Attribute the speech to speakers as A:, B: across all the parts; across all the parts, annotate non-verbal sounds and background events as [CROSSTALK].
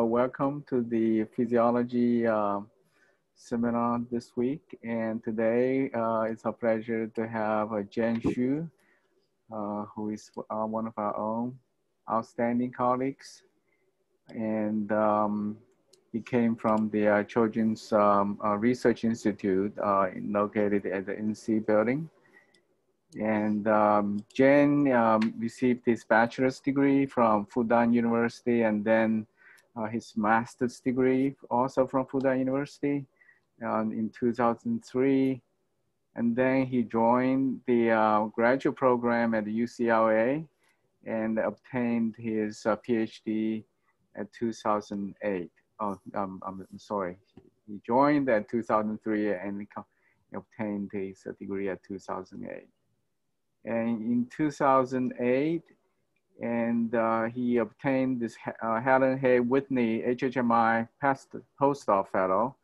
A: Welcome to the physiology uh, seminar this week. And today uh, it's a pleasure to have uh, Jen Xu, uh, who is uh, one of our own outstanding colleagues. And um, he came from the uh, Children's um, Research Institute located at the NC building. And um, Jen um, received his bachelor's degree from Fudan University and then his master's degree also from Fudan University um, in 2003. And then he joined the uh, graduate program at UCLA and obtained his uh, PhD at 2008. Oh, um, I'm sorry. He joined at 2003 and obtained his degree at 2008. And in 2008, and uh, he obtained this uh, Helen Hay Whitney HHMI postdoc fellow,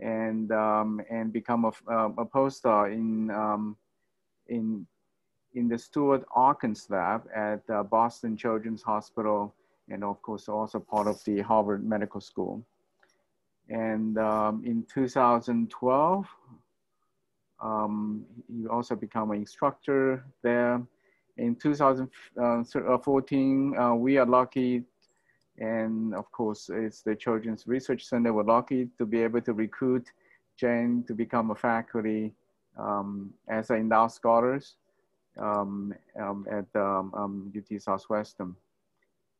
A: and um, and become a, uh, a postdoc in um, in in the Stuart Arkins lab at uh, Boston Children's Hospital, and of course also part of the Harvard Medical School. And um, in 2012, um, he also became an instructor there. In 2014, uh, we are lucky, and of course, it's the Children's Research Center. We're lucky to be able to recruit Jane to become a faculty um, as an endowed scholars um, um, at UT um, Southwestern.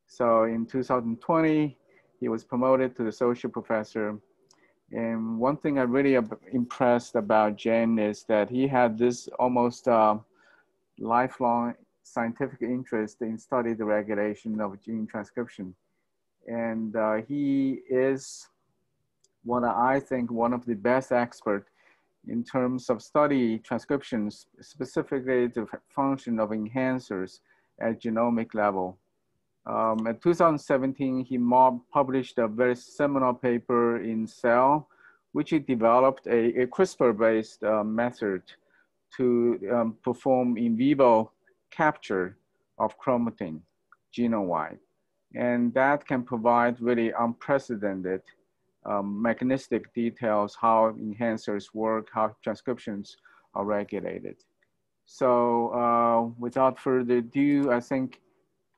A: So in 2020, he was promoted to the associate professor and one thing I really impressed about Jen is that he had this almost uh, lifelong scientific interest in study the regulation of gene transcription. And uh, he is what I think one of the best expert in terms of study transcriptions, specifically the function of enhancers at genomic level. Um, in 2017, he published a very seminal paper in Cell, which he developed a, a CRISPR-based uh, method to um, perform in vivo capture of chromatin genome-wide. And that can provide really unprecedented um, mechanistic details, how enhancers work, how transcriptions are regulated. So uh, without further ado, I think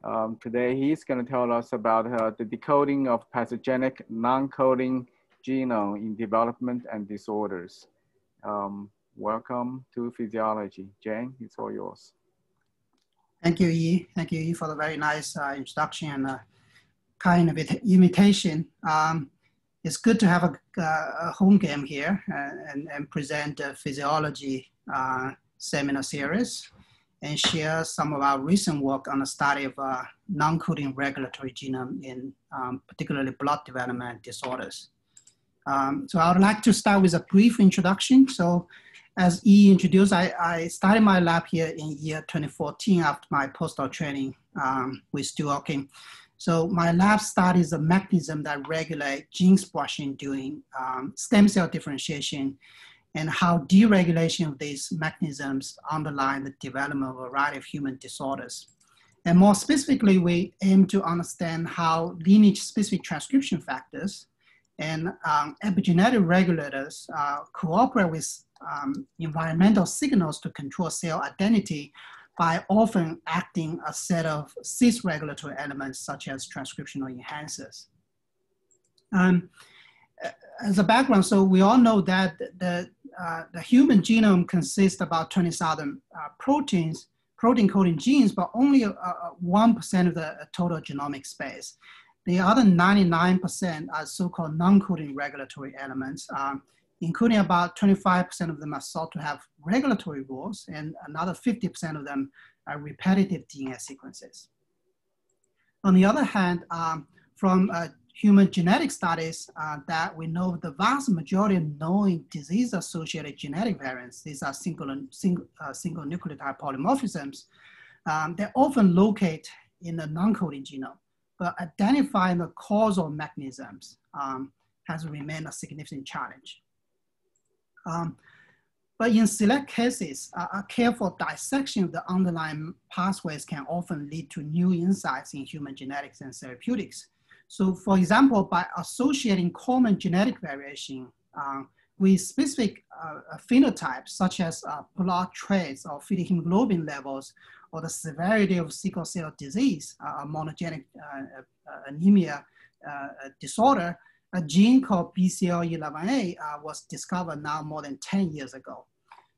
A: um, today he's going to tell us about uh, the decoding of pathogenic non-coding genome in development and disorders. Um, welcome to physiology. Jane, it's all yours.
B: Thank you, Yi. Thank you, Yi, for the very nice uh, introduction and uh, kind of invitation. Um, it's good to have a, a home game here uh, and, and present a physiology uh, seminar series and share some of our recent work on the study of uh, non-coding regulatory genome in um, particularly blood development disorders. Um, so I would like to start with a brief introduction. So as E introduced, I, I started my lab here in year 2014 after my postdoc training um, with Stuart Arkins. So my lab studies the mechanism that regulate gene expression during um, stem cell differentiation and how deregulation of these mechanisms underlie the development of a variety of human disorders. And more specifically, we aim to understand how lineage-specific transcription factors and um, epigenetic regulators uh, cooperate with um, environmental signals to control cell identity by often acting a set of cis-regulatory elements such as transcriptional enhancers. Um, as a background, so we all know that the uh, the human genome consists about 20,000 uh, proteins, protein coding genes, but only 1% uh, of the total genomic space. The other 99% are so-called non-coding regulatory elements, um, including about 25% of them are thought to have regulatory roles, and another 50% of them are repetitive DNA sequences. On the other hand, um, from a human genetic studies uh, that we know the vast majority of known disease-associated genetic variants, these are single, single, uh, single nucleotide polymorphisms, um, they often locate in the non-coding genome, but identifying the causal mechanisms um, has remained a significant challenge. Um, but in select cases, uh, a careful dissection of the underlying pathways can often lead to new insights in human genetics and therapeutics. So for example, by associating common genetic variation uh, with specific uh, phenotypes, such as uh, blood traits or fetal hemoglobin levels, or the severity of sickle cell disease, uh, a monogenic uh, anemia disorder, a gene called BCL11A was discovered now more than 10 years ago.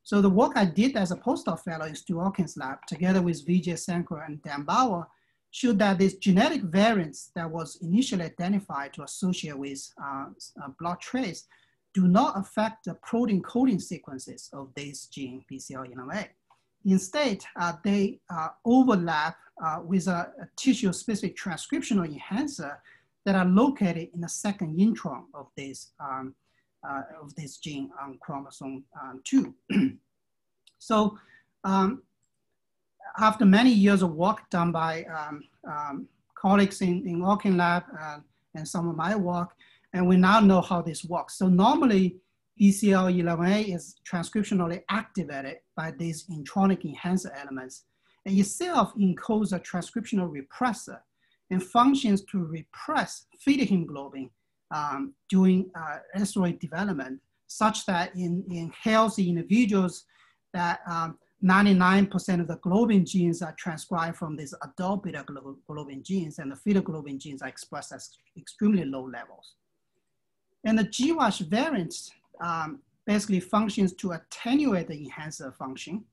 B: So the work I did as a postdoc fellow in Stu Hawkins' lab, together with Vijay Sankar and Dan Bauer, showed that this genetic variants that was initially identified to associate with uh, uh, blood trace do not affect the protein coding sequences of this gene, BCL11A. Instead, uh, they uh, overlap uh, with a, a tissue-specific transcriptional enhancer that are located in the second intron of this um, uh, of this gene on chromosome um, 2. [CLEARS THROAT] so um, after many years of work done by um, um colleagues in, in Orkin Lab uh, and some of my work, and we now know how this works. So normally, BCL11A is transcriptionally activated by these intronic enhancer elements, and itself encodes a transcriptional repressor and functions to repress fetal hemoglobin um, during uh, estrogen development, such that in, in healthy individuals that 99% um, of the globin genes are transcribed from these adult beta globin genes and the fetal globin genes are expressed at extremely low levels. And the GWAS variants um, basically functions to attenuate the enhancer function.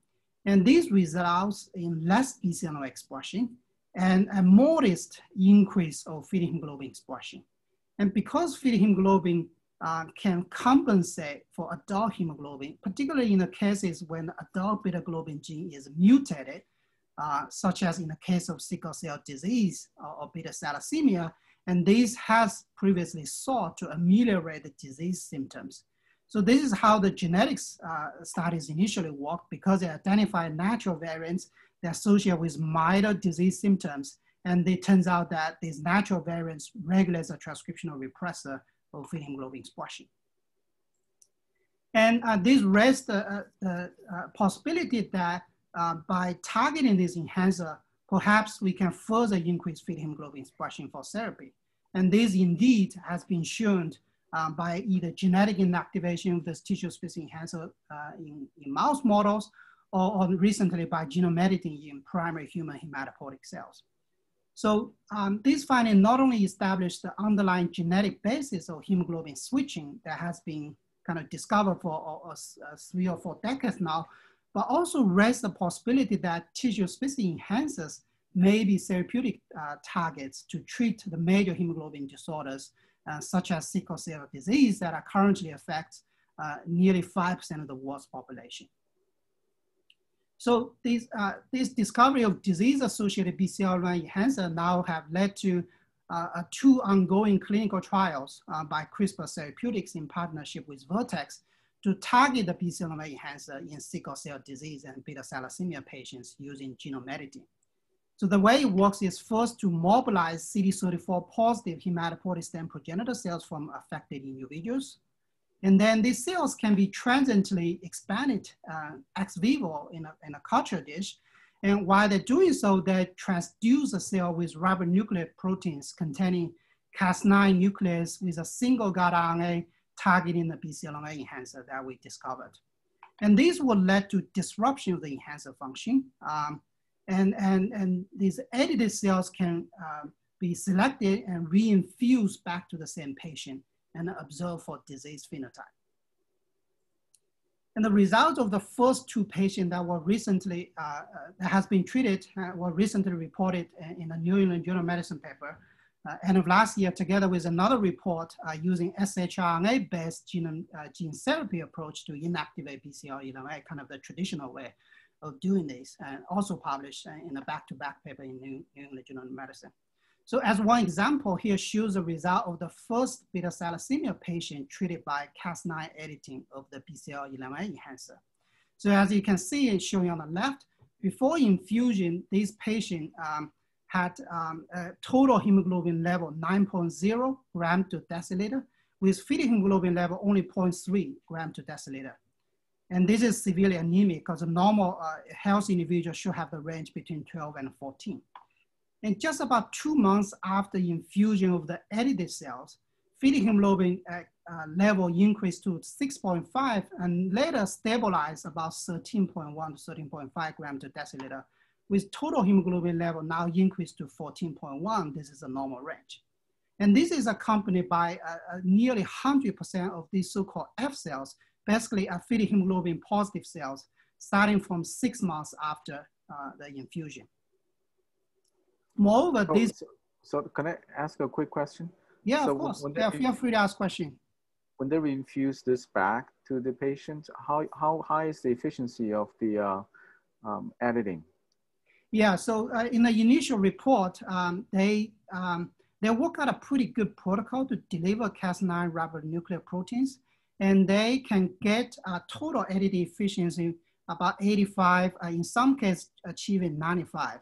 B: And this results in less BCL expression and a modest increase of fetal hemoglobin expression. And because fetal hemoglobin uh, can compensate for adult hemoglobin, particularly in the cases when adult beta globin gene is mutated, uh, such as in the case of sickle cell disease or, or beta thalassemia, and this has previously sought to ameliorate the disease symptoms. So this is how the genetics uh, studies initially work because they identify natural variants that associate with milder disease symptoms. And it turns out that these natural variants regulate the transcriptional repressor of hemoglobin expression. And uh, this raises the, uh, uh, possibility that uh, by targeting this enhancer, perhaps we can further increase fetal hemoglobin expression for therapy. And this indeed has been shown um, by either genetic inactivation of this tissue specific enhancer uh, in, in, mouse models or, or, recently by genome editing in primary human hematopoietic cells. So um, this finding not only established the underlying genetic basis of hemoglobin switching that has been kind of discovered for uh, three or four decades now, but also raised the possibility that tissue specific enhancers may be therapeutic uh, targets to treat the major hemoglobin disorders uh, such as sickle cell disease that are currently affect uh, nearly 5% of the world's population. So this, uh, this discovery of disease-associated BCL1 enhancer now have led to uh, two ongoing clinical trials uh, by CRISPR Therapeutics in partnership with Vertex to target the BCL1 enhancer in sickle cell disease and beta thalassemia patients using genome editing. So the way it works is first to mobilize CD34 positive hematopoietic stem progenitor cells from affected individuals. And then these cells can be transiently expanded uh, ex vivo in a, in a culture dish. And while they're doing so, they transduce the cell with ribonucleic proteins containing Cas9 nucleus with a single guide RNA targeting the BCL11A enhancer that we discovered. And these will lead to disruption of the enhancer function. Um, and, and, and these edited cells can uh, be selected and reinfused back to the same patient and observed for disease phenotype. And the results of the first two patients that were recently, uh, uh, that has been treated, uh, were recently reported in the New England Journal of Medicine paper, uh, end of last year, together with another report uh, using shRNA-based gene, uh, gene therapy approach to inactivate BCL11A, kind of the traditional way of doing this and also published in a back-to-back paper in New, England Journal of Medicine. So as one example here shows the result of the first beta thalassemia patient treated by Cas9 editing of the BCL11A enhancer. So as you can see, it's showing on the left, before infusion, this patient um, had um, a total hemoglobin level 9.0 gram to deciliter, with fetal hemoglobin level only 0.3 gram to deciliter. And this is severely anemic because a normal uh, healthy individual should have the range between 12 and 14. And just about two months after infusion of the edited cells, fetal hemoglobin uh, uh, level increased to 6.5 and later stabilized about 13.1 to 13.5 gram per deciliter, with total hemoglobin level now increased to 14.1. This is a normal range. And this is accompanied by uh, nearly 100% of these so-called F cells, basically a fetal hemoglobin positive cells, starting from six months after uh, the infusion. Moreover,
A: oh,
B: this.
A: So, so, can I ask a quick question?
B: Yeah, so of course. yeah, feel free to ask question.
A: When they infuse this back to the patient, how, how high is the efficiency of the uh, um, editing?
B: Yeah, so uh, in the initial report, um, they um, they work out a pretty good protocol to deliver Cas9 ribonucleoproteins, and they can get a total editing efficiency about 85, uh, in some cases achieving 95.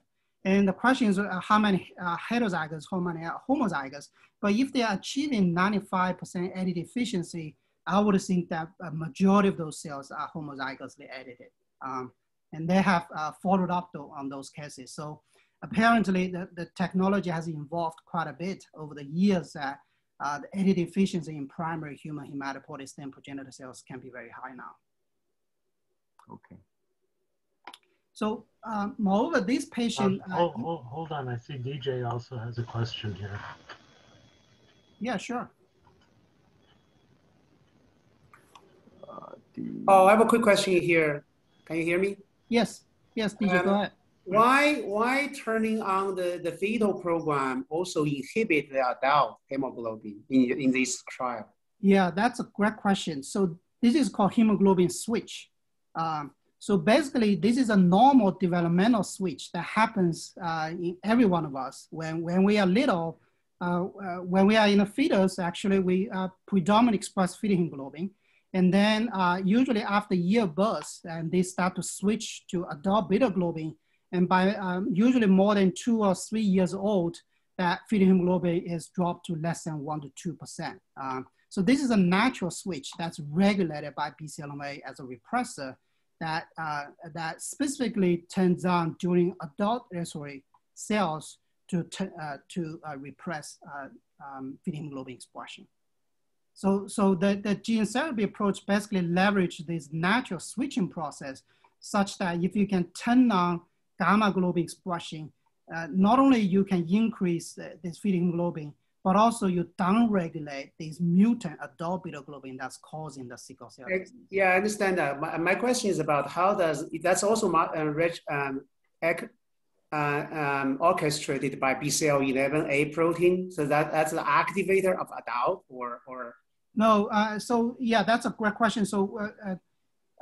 B: And the question is uh, how many uh, heterozygotes, how many homozygous. But if they are achieving 95% editing efficiency, I would think that a majority of those cells are homozygously edited. Um, and they have uh, followed up though on those cases. So apparently the, the technology has evolved quite a bit over the years that uh, the editing efficiency in primary human hematopoietic stem progenitor cells can be very high now.
A: Okay.
B: So um, moreover, this patient-
C: uh, hold, hold, hold on, I see DJ also has a question here.
B: Yeah, sure.
D: Uh, oh, I have a quick question here. Can you hear me?
B: Yes, yes, DJ, um, go ahead.
D: Why, why turning on the, the fetal program also inhibit the adult hemoglobin in, in this trial?
B: Yeah, that's a great question. So this is called hemoglobin switch. Um, so basically, this is a normal developmental switch that happens uh, in every one of us. When, when we are little, uh, uh, when we are in a fetus, actually, we uh, predominantly express fetal hemoglobin. And then uh, usually after year birth, and they start to switch to adult beta globin. And by um, usually more than two or three years old, that fetal hemoglobin is dropped to less than one to 2%. Um, so this is a natural switch that's regulated by BCL11A as a repressor that, uh, that specifically turns on during adult sorry, cells to, uh, to uh, repress uh, um, fetal hemoglobin expression. So, so the, the gene therapy approach basically leverage this natural switching process such that if you can turn on gamma globin expression, uh, not only you can increase uh, this fetal hemoglobin, but also you downregulate this mutant adult beta globin that's causing the sickle cell.
D: Yeah, I understand that. My, my question is about how does, that's also uh, rich, um, uh, um, orchestrated by BCL11A protein. So that, that's the activator of adult or, or
B: no, uh, so yeah, that's a great question. So uh, uh,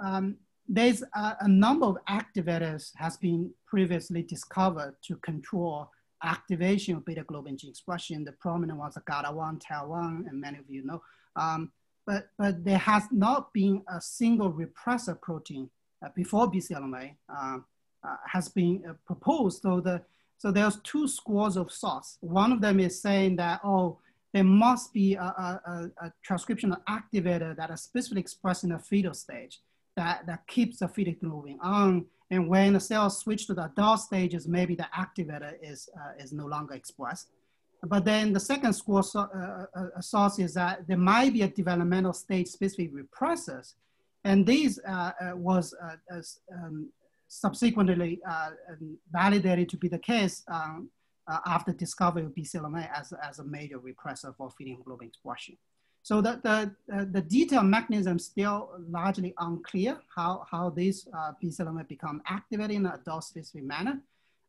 B: um, there's a, a, number of activators has been previously discovered to control activation of beta globin gene expression. The prominent ones are GATA1, TAL1, and many of you know. Um, but, but there has not been a single repressor protein uh, before BCL11A um, uh, has been uh, proposed. So, the, so there's two schools of thoughts. One of them is saying that, oh, there must be a, a, a, transcriptional activator that is specifically expressed in the fetal stage that, that keeps the fetal moving on. And when the cells switch to the adult stages, maybe the activator is, uh, is no longer expressed. But then the second school so, uh, uh, source is that there might be a developmental stage specific repressors. And this uh, uh, was uh, um, subsequently um, validated to be the case um, uh, after discovery of BCL11A as, as a major repressor for feeding hemoglobin expression. So the, the, uh, the detailed mechanism still largely unclear how, how these uh, BCL11A become activated in an adult specific manner.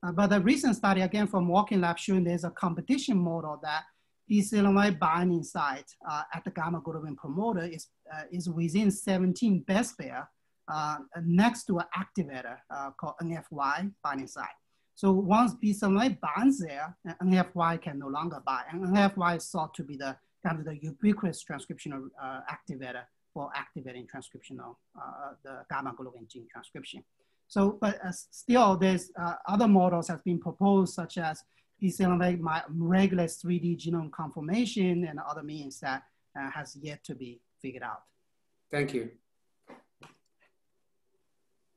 B: Uh, but the recent study, again, from Walking Lab showing there's a competition model that BCL11A binding site uh, at the gamma globin promoter is, uh, is within 17 base pair uh, next to an activator uh, called NFY binding site. So once BCL11A binds there, NFY can no longer bind. And NFY is thought to be the kind of the ubiquitous transcriptional uh, activator for activating transcriptional, uh, the gamma globin gene transcription. So, but uh, still there's uh, other models have been proposed such as BCL11A might regulate 3D genome conformation and other means that uh, has yet to be figured out.
D: Thank you.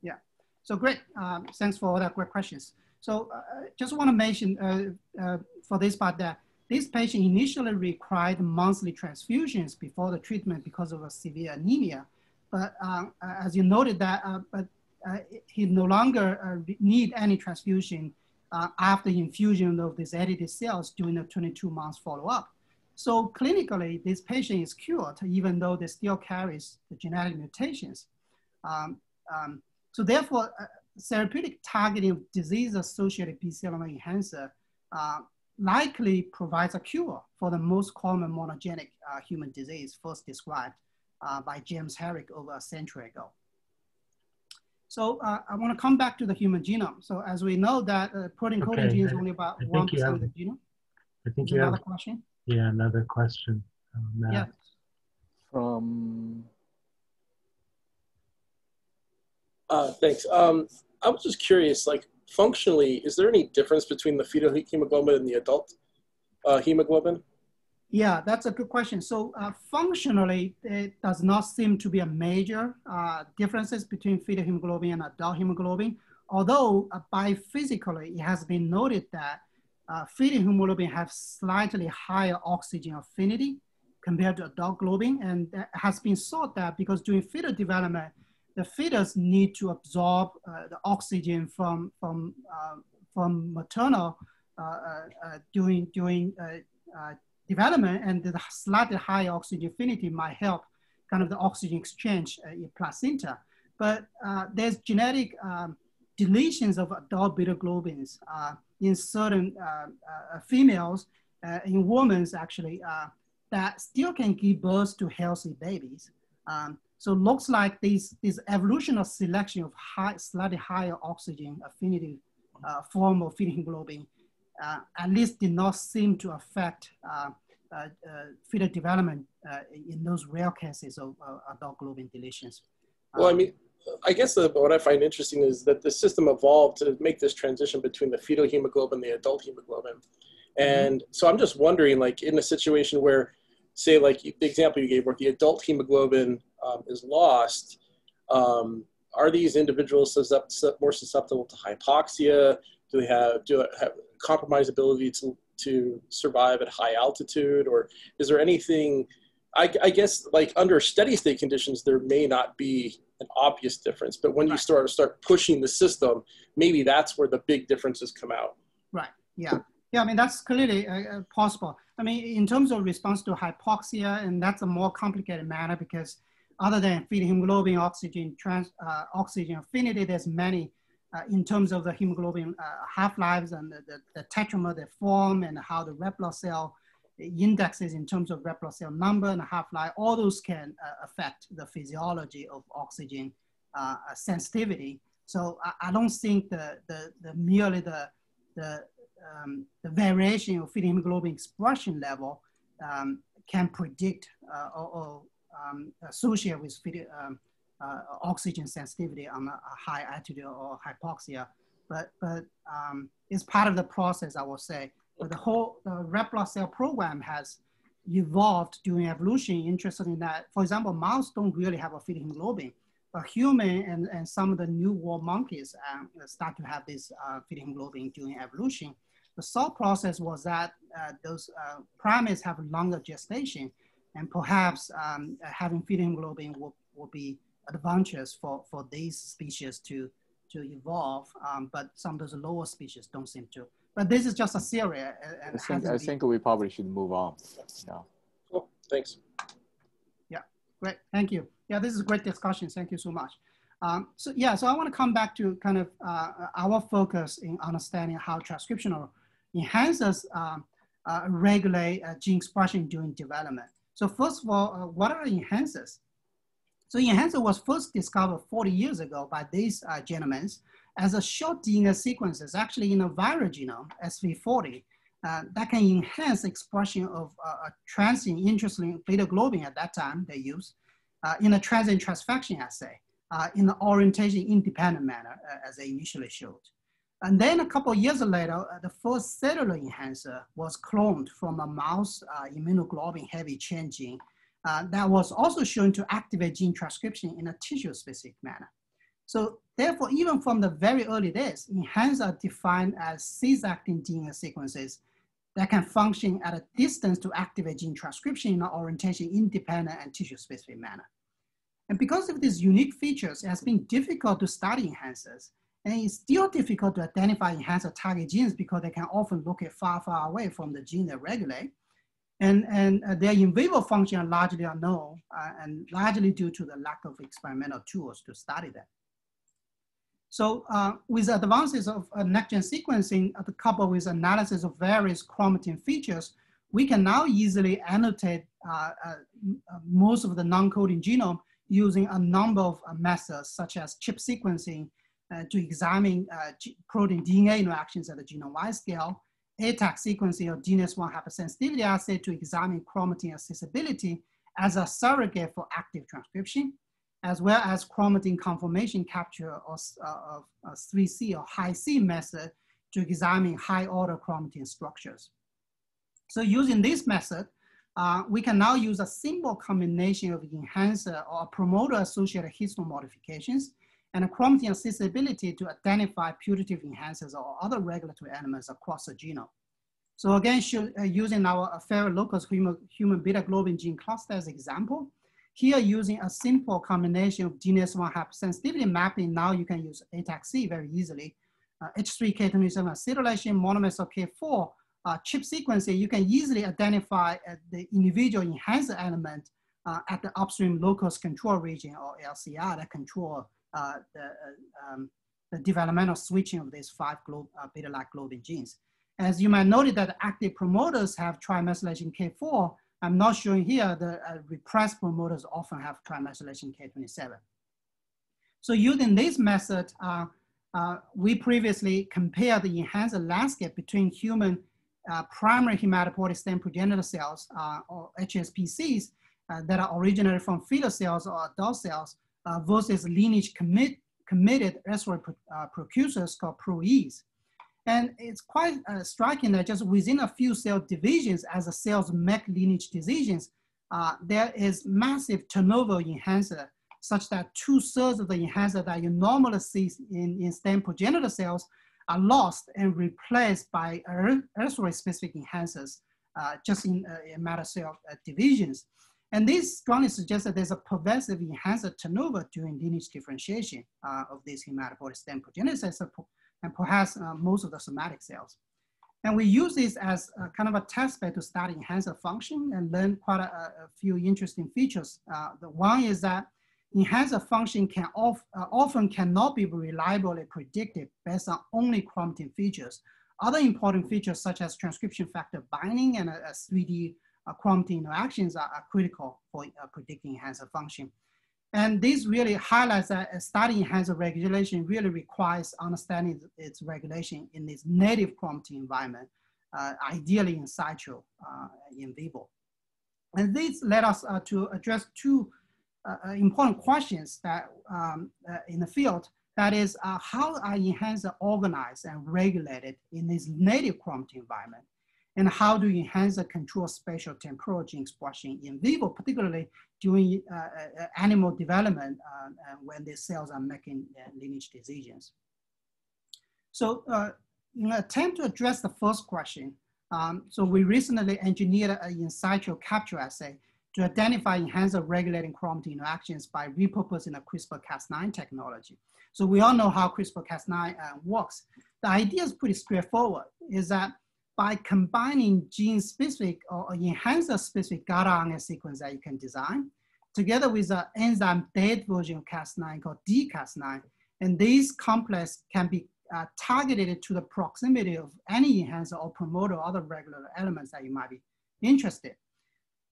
B: Yeah, so great. Um, thanks for all that great questions. So uh, just want to mention uh, uh, for this part that this patient initially required monthly transfusions before the treatment because of a severe anemia. But uh, as you noted that, uh, but uh, he no longer need any transfusion after infusion of these edited cells during the 22 months follow-up. So clinically, this patient is cured even though they still carries the genetic mutations. Um, um, so therefore, uh, therapeutic targeting of disease-associated BCL enhancer uh, likely provides a cure for the most common monogenic uh, human disease first described uh, by James Herrick over a century ago. So uh, I want to come back to the human genome. So as we know that uh, protein coding okay. gene is only about 1% of the genome.
C: I think you
B: another
C: have,
B: question.
C: Yeah, another question.
B: Um, yeah.
A: From.
E: Uh, thanks. Um, I was just curious, like functionally, is there any difference between the fetal hemoglobin and the adult uh, hemoglobin?
B: Yeah, that's a good question. So uh, functionally, it does not seem to be a major uh, differences between fetal hemoglobin and adult hemoglobin. Although uh, biophysically, it has been noted that uh, fetal hemoglobin have slightly higher oxygen affinity compared to adult globin. And it has been thought that because during fetal development, the fetus need to absorb uh, the oxygen from, from, uh, from maternal uh, during, during development and the slightly higher oxygen affinity might help kind of the oxygen exchange in placenta. But there's genetic um, deletions of adult beta globins uh, in certain uh, uh, females, in women actually, that still can give birth to healthy babies. Um, so looks like this, this evolutionary selection of high, slightly higher oxygen affinity form of fetal hemoglobin uh, at least did not seem to affect uh, uh, fetal development in those rare cases of adult globin deletions.
E: Well, I mean, I guess the, what I find interesting is that the system evolved to make this transition between the fetal hemoglobin and the adult hemoglobin. Mm-hmm. And mm-hmm. so I'm just wondering, like, in a situation where, say, like the example you gave, where the adult hemoglobin um, is lost, um, are these individuals more susceptible to hypoxia? Do they have do have compromised ability to to survive at high altitude, or is there anything? I, I guess like under steady state conditions, there may not be an obvious difference, but when right. you start start pushing the system, maybe that's where the big differences come out.
B: Right. Yeah. Yeah. I mean that's clearly uh, uh possible. I mean, in terms of response to hypoxia, and that's a more complicated matter because other than fetal hemoglobin oxygen trans, uh, oxygen affinity, there's many uh, in terms of the hemoglobin uh, half-lives and the, the, the, tetramer they form and how the red blood cell indexes in terms of red blood cell number and half-life, all those can uh, affect the physiology of oxygen uh, sensitivity. So I, I, don't think the, the, the merely the, the, um, the variation of fetal hemoglobin expression level um, can predict uh, or um, associate with um, uh, oxygen sensitivity on a, high altitude or hypoxia, but, but um, it's part of the process, I will say. But the whole red blood cell program has evolved during evolution, interested in that, for example, mouse don't really have a fetal hemoglobin, but human and, and some of the new world monkeys um, start to have this uh, fetal hemoglobin during evolution. The thought process was that uh, those uh, primates have longer gestation and perhaps um, having fetal hemoglobin will, will be advantageous for, for these species to, to evolve, um, but some of those lower species don't seem to. But this is just a theory.
A: I think, I think we probably should move on. Yeah.
E: Cool. Thanks.
B: Yeah, great. Thank you. Yeah, this is a great discussion. Thank you so much. Um, so yeah, so I want to come back to kind of uh, our focus in understanding how transcriptional enhancers um, uh, regulate uh, gene expression during development. So first of all, uh, what are enhancers? So enhancer was first discovered 40 years ago by these uh, gentlemen as a short DNA sequences, actually in a viral genome, SV40, uh, that can enhance expression of uh, a transient, interesting beta globin at that time they used uh, in a transient transfection assay uh, in an orientation independent manner, uh, as they initially showed. And then a couple years later, the first cellular enhancer was cloned from a mouse immunoglobulin heavy chain gene uh, that was also shown to activate gene transcription in a tissue-specific manner. So therefore, even from the very early days, enhancers are defined as cis-acting DNA sequences that can function at a distance to activate gene transcription in an orientation independent and tissue specific manner. And because of these unique features, it has been difficult to study enhancers. And it's still difficult to identify enhancer target genes because they can often locate far, far away from the gene they regulate. And, and uh, their in vivo function are largely unknown uh, and largely due to the lack of experimental tools to study them. So uh, with advances of uh, next-gen sequencing uh, coupled with analysis of various chromatin features, we can now easily annotate uh, most of the non-coding genome using a number of methods such as chip sequencing to examine protein DNA interactions at the genome-wide scale, ATAC sequencing or DNASE-1 hypersensitivity assay to examine chromatin accessibility as a surrogate for active transcription, as well as chromatin conformation capture of, uh, of 3C or Hi-C method to examine high order chromatin structures. So using this method, uh, we can now use a simple combination of enhancer or promoter associated histone modifications and chromatin accessibility to identify putative enhancers or other regulatory elements across the genome. So again, uh, using our Ferro-locus human, human beta globin gene cluster as example, here using a simple combination of DNASE-1 hypersensitivity mapping, now you can use ATAC-C very easily. Uh, H3K27 acetylation, monomer K4 uh, chip sequencing, you can easily identify uh, the individual enhancer element uh, at the upstream locus control region or LCR that control uh, the, uh, um, the developmental switching of these five uh, beta-like globin genes. As you might notice that active promoters have trimethylation K4, I'm not showing here the uh, repressed promoters often have trimethylation K27. So using this method, uh, we previously compared the enhancer landscape between human uh, primary hematopoietic stem progenitor cells uh, or HSPCs that are originated from fetal cells or adult cells versus lineage commit, committed erythroid precursors called PRO-Es. And it's quite uh, striking that just within a few cell divisions as the cells make lineage decisions, uh, there is massive turnover enhancer such that two thirds of the enhancer that you normally see in, in stem progenitor cells are lost and replaced by erythroid specific enhancers uh, just in, uh, in matter cell uh, divisions. And this strongly suggests that there's a pervasive enhancer turnover during lineage differentiation uh, of these hematopoietic stem progenitor cells and perhaps uh, most of the somatic cells. And we use this as a kind of a test bed to study enhancer function and learn quite a, a few interesting features. Uh, the one is that enhancer function can of, uh, often cannot be reliably predicted based on only chromatin features. Other important features such as transcription factor binding and a, a 3D uh, chromatin interactions are, are critical for uh, predicting enhancer function. And this really highlights that studying enhancer regulation really requires understanding its regulation in this native chromatin environment, uh, ideally in situ, uh, in vivo. And this led us uh, to address two uh, uh, important questions that um, in the field. That is, how are enhancers organized and regulated in this native chromatin environment? And how to enhance the control spatial temporal gene expression in vivo, particularly during uh, uh, animal development uh, when the cells are making lineage decisions. So in an attempt to address the first question, um, so we recently engineered an in situ capture assay to identify enhancer regulating chromatin interactions by repurposing the CRISPR-Cas9 technology. So we all know how CRISPR-Cas9 uh, works. The idea is pretty straightforward, is that by combining gene-specific or enhancer-specific GATA RNA sequence that you can design, together with an enzyme dead version of Cas9 called dCas9, and these complex can be uh, targeted to the proximity of any enhancer or promoter or other regular elements that you might be interested.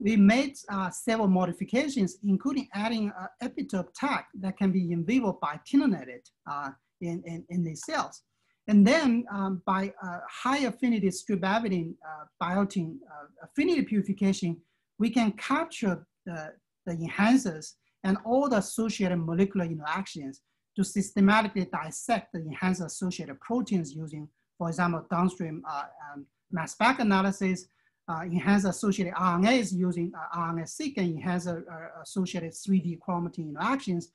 B: We made uh, several modifications, including adding an epitope tag that can be in vivo bitininated uh, in, in, in these cells. And then um, by uh, high affinity scribavidin uh, biotin uh, affinity purification, we can capture the, the enhancers and all the associated molecular interactions to systematically dissect the enhancer associated proteins using, for example, downstream uh, um, mass spec analysis, uh, enhancer associated RNAs using uh, RNA-seq and enhancer uh, associated 3D chromatin interactions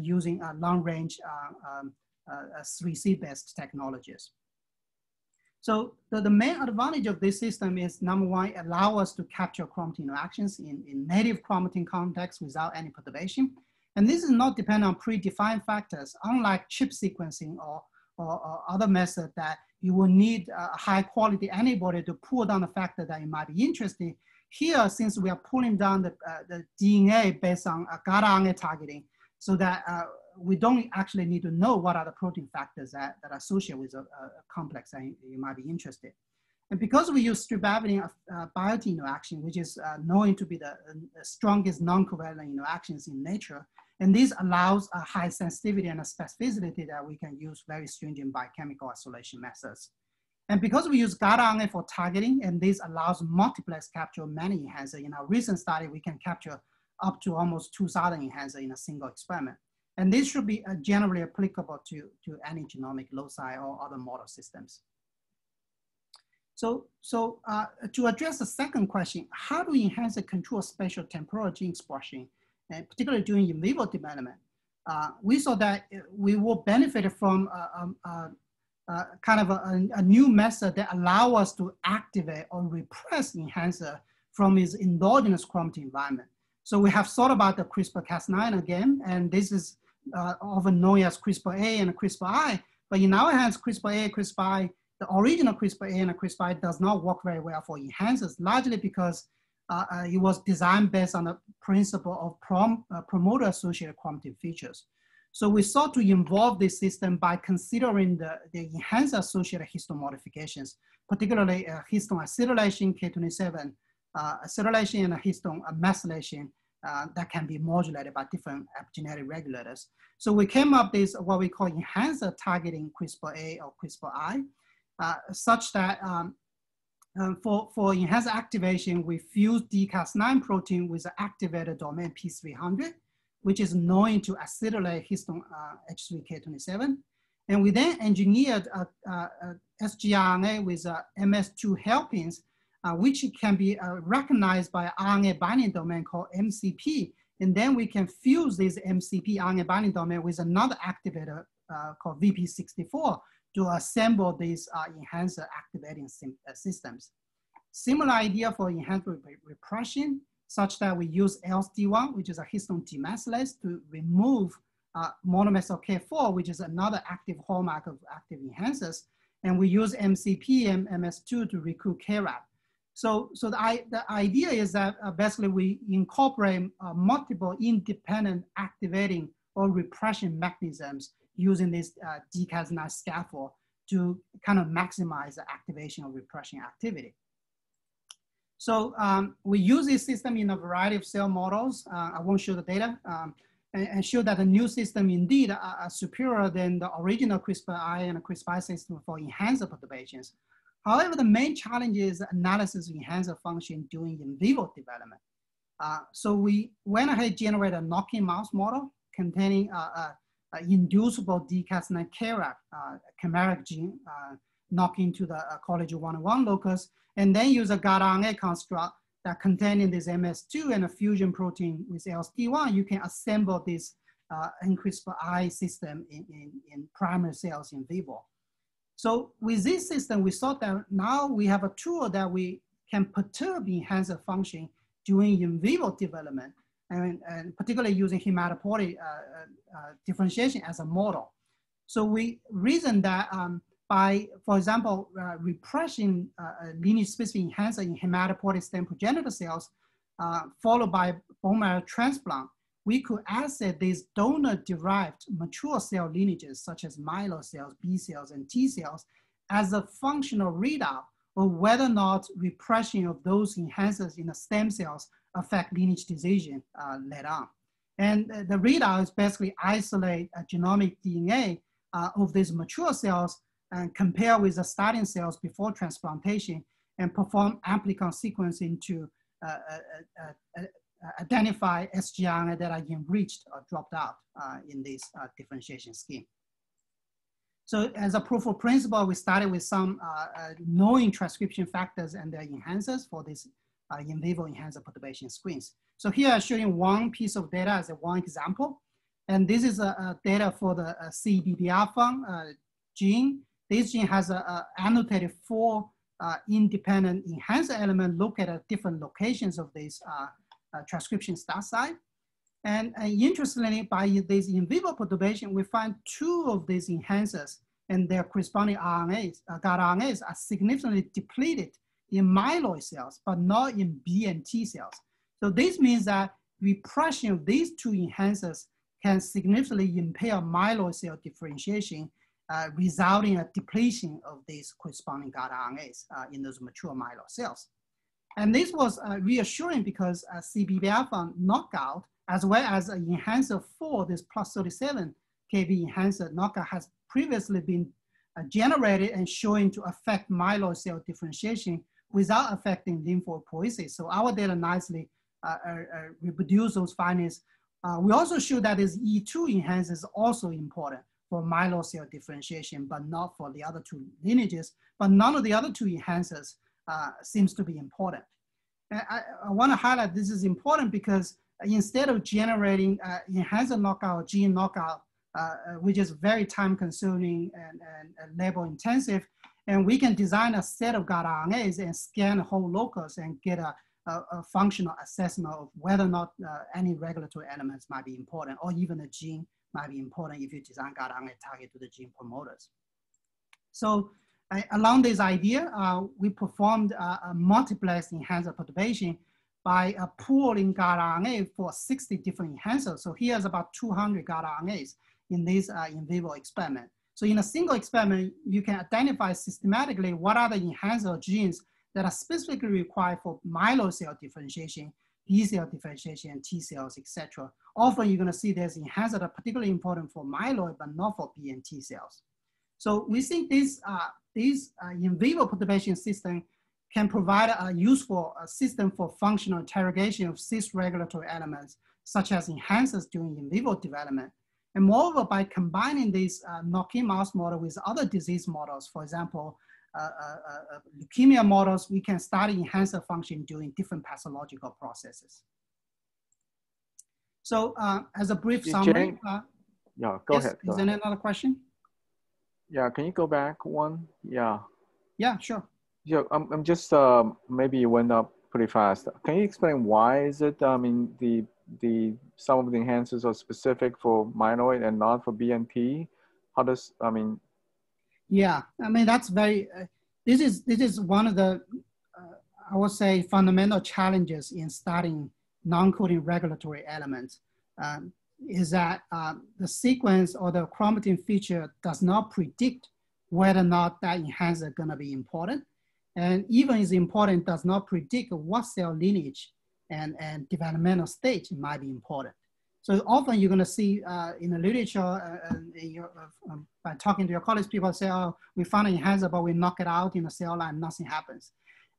B: using long-range um, 3C-based technologies. So the, the main advantage of this system is number one, allow us to capture chromatin interactions in, in native chromatin context without any perturbation. And this is not dependent on predefined factors, unlike chip sequencing or, or, or other method that you will need a high quality antibody to pull down the factor that you might be interested. Here, since we are pulling down the, uh, the DNA based on uh, GATA RNA targeting, so that uh, we don't actually need to know what are the protein factors that, that are associated with a, a complex that you, might be interested. And because we use strip-avidin uh, biotin interaction, which is uh, known to be the, the strongest non-covalent interactions in nature, and this allows a high sensitivity and a specificity that we can use very stringent biochemical isolation methods. And because we use GATA RNA for targeting, and this allows multiplex capture of many enhancer, in our recent study, we can capture up to almost 2,000 enhancer in a single experiment. And this should be uh, generally applicable to, to any genomic loci or other model systems. So, so uh, to address the second question, how do we enhance the control spatial temporal gene expression, and particularly during in vivo development? Uh, we saw that we will benefit from a, uh, uh, kind of a, a, new method that allow us to activate or repress enhancer from its endogenous chromatin environment. So we have thought about the CRISPR-Cas9 again, and this is uh, often known as CRISPR-A and CRISPR-I. But in our hands, CRISPR-A, CRISPR-I, the original CRISPR-A and CRISPR-I does not work very well for enhancers, largely because uh, uh, it was designed based on the principle of prom, uh, promoter-associated chromatin features. So we sought to involve this system by considering the, the enhancer-associated histone modifications, particularly uh, histone acetylation, K27, uh, acetylation and histone methylation uh, that can be modulated by different epigenetic regulators. So we came up with what we call enhancer targeting CRISPR-A or CRISPR-I, uh, such that um, um, for, for enhancer activation, we fuse DCAS9 protein with the activated domain P300, which is known to acetylate histone uh, H3K27. And we then engineered a, a, a sgRNA with a MS2 hairpins uh, which can be uh, recognized by RNA binding domain called MCP. And then we can fuse this MCP RNA binding domain with another activator uh, called VP64 to assemble these uh, enhancer activating uh, systems. Similar idea for enhancer repression, such that we use LSD1, which is a histone demethylase, to remove uh, monomethyl K4, which is another active hallmark of active enhancers. And we use MCP and MS2 to recruit KRAP. So, so the, I, the idea is that uh, basically we incorporate uh, multiple independent activating or repression mechanisms using this uh, DCAS9 scaffold to kind of maximize the activation or repression activity. So um, we use this system in a variety of cell models. Uh, I won't show the data um, and, and, show that the new system indeed are, are superior than the original CRISPR-I and CRISPR system for enhancer perturbations. However, the main challenge is analysis of enhancer function during in vivo development. Uh, so we went ahead generate a knocking mouse model containing a, inducible DCAS9 KRAP, uh, chimeric gene uh, knocking to the uh, college 101 locus, and then use a GATA RNA construct that containing this MS2 and a fusion protein with LSD1, you can assemble this uh, CRISPR-I system in, in, in primary cells in vivo. So with this system, we thought that now we have a tool that we can perturb enhancer function during in vivo development, and, and particularly using hematopoietic uh, uh, uh, differentiation as a model. So we reason that um, by, for example, uh, repression uh, uh, lineage-specific enhancer in hematopoietic stem progenitor cells, followed by bone marrow transplant, we could assay these donor-derived mature cell lineages, such as myeloid cells, B cells, and T cells, as a functional readout of whether or not repression of those enhancers in the stem cells affect lineage decision uh, later on. And the readout is basically isolate uh, a genomic DNA uh, of these mature cells and compare with the starting cells before transplantation and perform amplicon sequencing to uh, uh, uh, identify sgRNA that are enriched or dropped out uh, in this uh, differentiation scheme. So as a proof of principle, we started with some knowing transcription factors and their enhancers for this in vivo enhancer perturbation screens. So here I'm showing one piece of data as a one example. And this is a, data for the uh, CBBR1 uh, gene. This gene has a, a annotated four uh, independent enhancer element look at different locations of this uh, uh, transcription start site. And, and interestingly, by this in vivo perturbation, we find two of these enhancers and their corresponding RNAs, uh, guide RNAs are significantly depleted in myeloid cells, but not in B and T cells. So this means that repression of these two enhancers can significantly impair myeloid cell differentiation, uh, resulting in a depletion of these corresponding guide RNAs uh, in those mature myeloid cells. And this was uh, reassuring because uh, CBBR knockout, as well as an enhancer for this plus 37 KB enhancer knockout has previously been uh, generated and shown to affect myeloid cell differentiation without affecting lymphopoiesis. So our data nicely uh, uh, uh reproduce those findings. Uh, we also show that this E2 enhancer is also important for myeloid cell differentiation, but not for the other two lineages. But none of the other two enhancers seems to be important. I, I want to highlight this is important because instead of generating uh, enhancer knockout, gene knockout, uh, uh, which is very time consuming and, and, and, label intensive, and we can design a set of guide RNAs and scan the whole locus and get a, a, a functional assessment of whether or not uh, any regulatory elements might be important or even a gene might be important if you design guide RNA target to the gene promoters. So along this idea, uh, we performed a, multiplex enhancer perturbation by uh, pooling guide RNA for 60 different enhancers. So here's about 200 guide RNAs in this uh, in vivo experiment. So in a single experiment, you can identify systematically what are the enhancer genes that are specifically required for myeloid cell differentiation, B cell differentiation, T cells, etc. Often you're gonna see there's enhancers that are particularly important for myeloid, but not for B and T cells. So we think this, uh, this uh, in vivo perturbation system can provide a useful uh, system for functional interrogation of cis regulatory elements, such as enhancers during in vivo development. And moreover, by combining this uh, knock-in mouse model with other disease models, for example, uh, uh, uh leukemia models, we can study enhancer function during different pathological processes. So as a brief summary.
A: yeah, go yes, ahead. Go
B: is there another question?
A: Yeah, can you go back one? Yeah.
B: Yeah, sure.
A: Yeah, I'm, I'm just, um, maybe you went up pretty fast. Can you explain why is it, I mean, the, the, some of the enhancers are specific for myeloid and not for BNP? How does, I mean?
B: Yeah, I mean, that's very, uh, this is, this is one of the, uh, I would say, fundamental challenges in studying non-coding regulatory elements. Um, is that uh, the sequence or the chromatin feature does not predict whether or not that enhancer is gonna be important. And even is important, does not predict what cell lineage and, and developmental stage might be important. So often you're gonna see uh, in the literature uh, your, uh, um, by talking to your colleagues, people say, oh, we found an enhancer, but we knock it out in the cell line, nothing happens.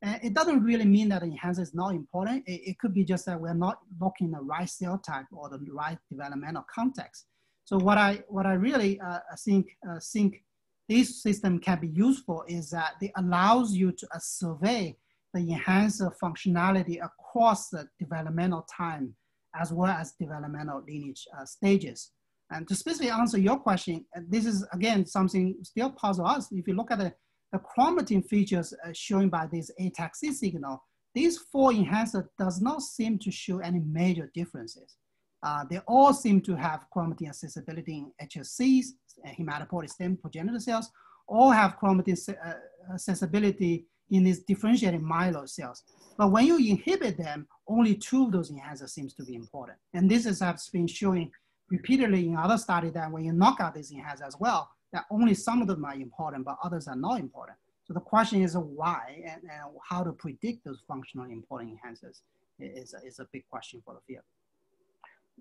B: And it doesn't really mean that enhancer is not important. It, it, could be just that we're not looking the right cell type or the right developmental context. So what I, what I really uh, think, uh, think this system can be useful is that it allows you to uh, survey the enhancer functionality across the developmental time as well as developmental lineage uh, stages. And to specifically answer your question, this is again something still puzzle us. If you look at the the chromatin features uh, shown by this ataxia signal, these four enhancers does not seem to show any major differences. Uh, they all seem to have chromatin accessibility in HSCs, uh, hematopoietic stem progenitor cells, all have chromatin uh, accessibility in these differentiated myeloid cells. But when you inhibit them, only two of those enhancers seems to be important. And this has been showing repeatedly in other studies that when you knock out these enhancers as well, that only some of them are important, but others are not important. So the question is why and, and how to predict those functional important enhancers is, is a big question for the field.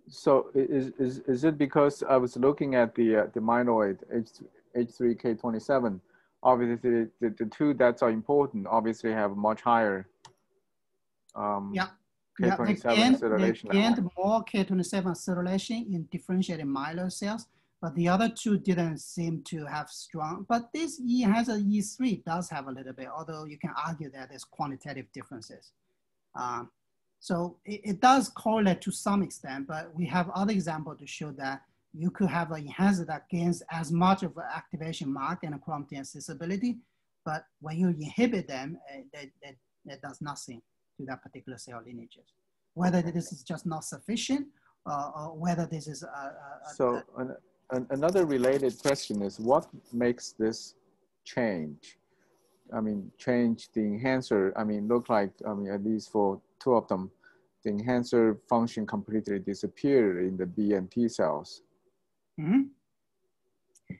A: So is, is, is it because I was looking at the, uh, the myeloid H, H3K27, obviously the, the, two that are important obviously have much higher um,
B: yeah.
A: K27
B: yeah. They gained more K27 acetylation in differentiated myeloid cells but the other two didn't seem to have strong, but this E has a E3 does have a little bit, although you can argue that there's quantitative differences. Um, so it, it, does correlate to some extent, but we have other examples to show that you could have an enhancer that gains as much of an activation mark and a chromatin accessibility, but when you inhibit them, uh, that, that, that does nothing to that particular cell lineages. Whether this is just not sufficient uh, or whether this is a, a,
A: so an, an, another related question is what makes this change i mean change the enhancer i mean look like i mean at least for two of them the enhancer function completely disappeared in the b and t cells
B: mm -hmm.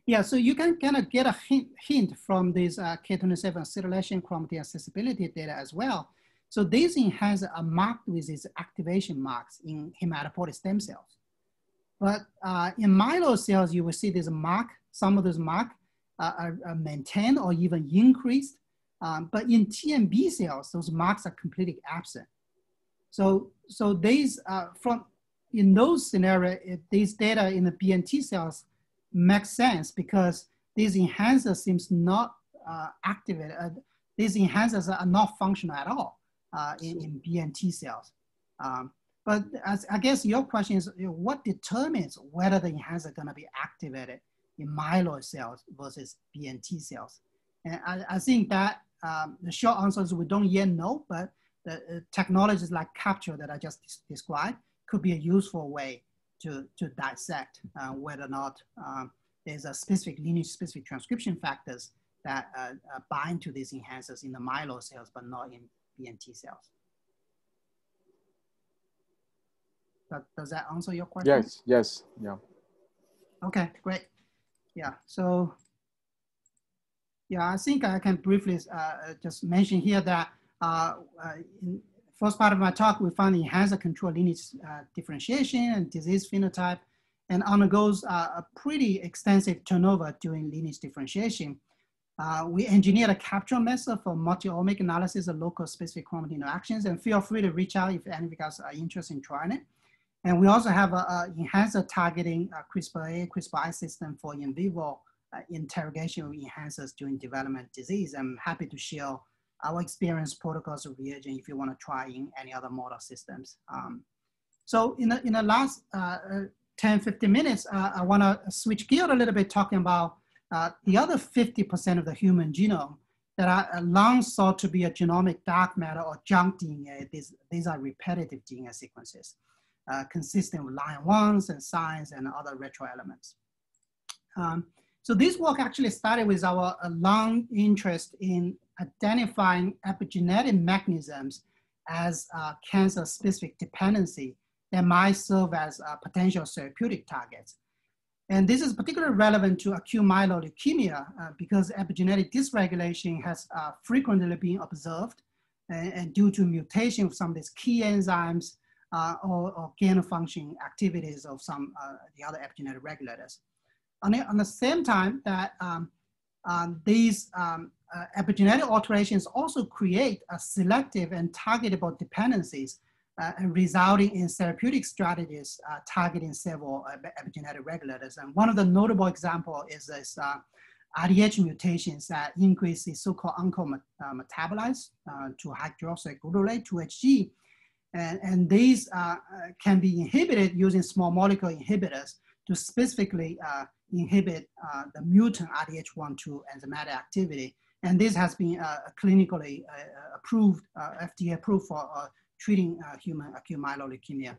B: yeah so you can kind of get a hint, hint from this uh, k27 acetylation chromatin accessibility data as well so these enhancers are marked with these activation marks in hematopoietic stem cells. But uh, in myeloid cells, you will see this mark, some of those marks uh, are, are, maintained or even increased. Um, but in T and B cells, those marks are completely absent. So, so these uh, from in those scenarios, these data in the B and T cells make sense because these enhancers seems not uh, activated. Uh, these enhancers are not functional at all uh, in, in B and T cells. Um, but as, I guess your question is, you know, what determines whether the enhancer is going to be activated in myeloid cells versus B and T cells? And I, I think that um, the short answer is we don't yet know, but the uh, technologies like capture that I just described could be a useful way to, to dissect uh, whether or not um, there's a specific lineage-specific transcription factors that uh, uh, bind to these enhancers in the myeloid cells, but not in B and T cells. That, does that answer your question?
A: Yes, yes, yeah.
B: Okay, great. Yeah, so yeah, I think I can briefly uh, just mention here that uh, uh, in first part of my talk, we found enhancer control lineage uh, differentiation and disease phenotype and undergoes uh, a pretty extensive turnover during lineage differentiation. Uh, we engineered a capture method for multi-omic analysis of local specific chromatin interactions and feel free to reach out if any of you guys are interested in trying it. And we also have a, enhancer targeting uh, CRISPR-A, CRISPR-I system for in vivo uh, interrogation of enhancers during development disease. I'm happy to share our experience protocols of reagent if you want to try in any other model systems. Um, so in the, in the last uh, uh 10, 15 minutes, uh, I want to switch gear a little bit talking about uh, the other 50% of the human genome that are long thought to be a genomic dark matter or junk DNA, these, these are repetitive DNA sequences uh, consistent with line ones and signs and other retro elements. Um, so this work actually started with our long interest in identifying epigenetic mechanisms as uh, cancer-specific dependency that might serve as uh, potential therapeutic targets. And this is particularly relevant to acute myeloid leukemia uh, because epigenetic dysregulation has uh, frequently been observed and, and, due to mutation of some of these key enzymes uh, or, or gain of function activities of some uh, the other epigenetic regulators. On the, on the same time that um, um, these um, uh, epigenetic alterations also create a selective and targetable dependencies uh, and resulting in therapeutic strategies uh, targeting several epigenetic regulators. And one of the notable example is this RDH mutations that increase the so-called unco uh, to hydroxyglutarate, 2HG, and, and these uh, can be inhibited using small molecule inhibitors to specifically uh, inhibit uh, the mutant RDH12 enzymatic activity. And this has been uh, clinically uh, approved, uh, FDA approved for treating human acute myeloid leukemia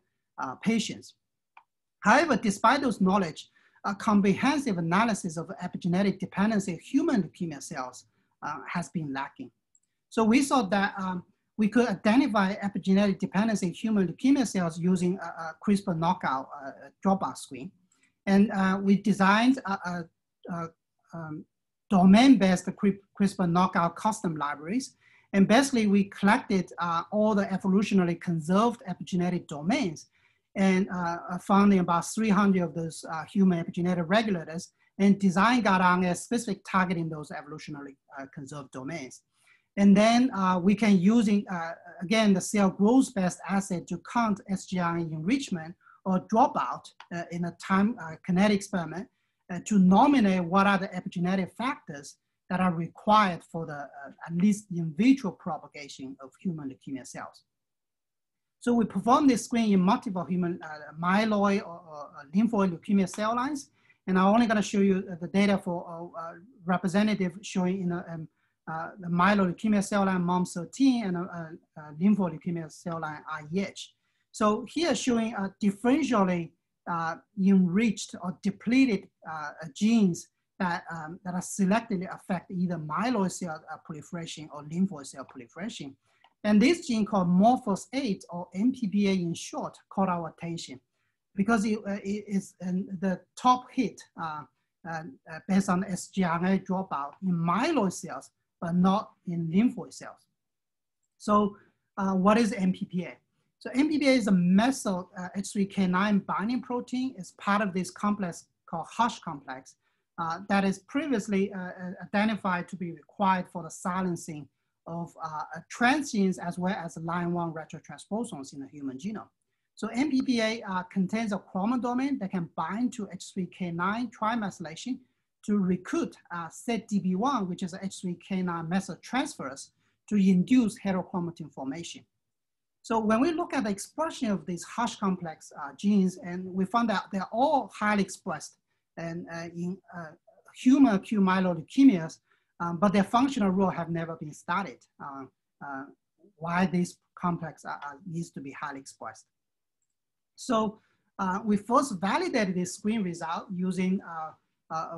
B: patients. However, despite those knowledge, a comprehensive analysis of epigenetic dependency of human leukemia cells has been lacking. So we saw that um, we could identify epigenetic dependency in human leukemia cells using a, a CRISPR knockout uh, dropbox screen. And uh, we designed a, a, um, domain-based CRISPR knockout custom libraries. And basically we collected uh, all the evolutionarily conserved epigenetic domains and uh, finding about 300 of those uh, human epigenetic regulators and design got on a specific targeting those evolutionarily uh, conserved domains. And then uh, we can using, uh, again, the cell growth based assay to count SGI enrichment or dropout uh, in a time uh, kinetic experiment uh, to nominate what are the epigenetic factors that are required for the uh, at least in vitro propagation of human leukemia cells. So we perform this screen in multiple human myeloid or, or, lymphoid leukemia cell lines. And I'm only gonna show you the data for representative showing in a, um, uh, the myeloid leukemia cell line MOM13 and a, a, a lymphoid leukemia cell line IEH. So here showing a differentially uh, enriched or depleted uh, genes that, um, that are selectively affect either myeloid cell uh, proliferation or lymphoid cell proliferation. And this gene called Morphos8 or MPPA in short caught our attention because it, uh, it is the top hit uh, uh, based on sgRNA dropout in myeloid cells, but not in lymphoid cells. So what is MPPA? So MPPA is a methyl uh, H3K9 binding protein. It's part of this complex called Hush complex uh, that is previously uh, uh identified to be required for the silencing of uh, transgenes as well as line one retrotransposons in the human genome. So MPPA uh, contains a chromodomain that can bind to H3K9 trimethylation to recruit uh, ZDB1, which is a H3K9 methyltransferase, to induce heterochromatin formation. So when we look at the expression of these Hush complex uh, genes, and we found that they're all highly expressed and uh, in uh, human acute myeloid leukemias, um, but their functional role have never been studied. Uh, uh, why this complex needs to be highly expressed. So uh, we first validated this screen result using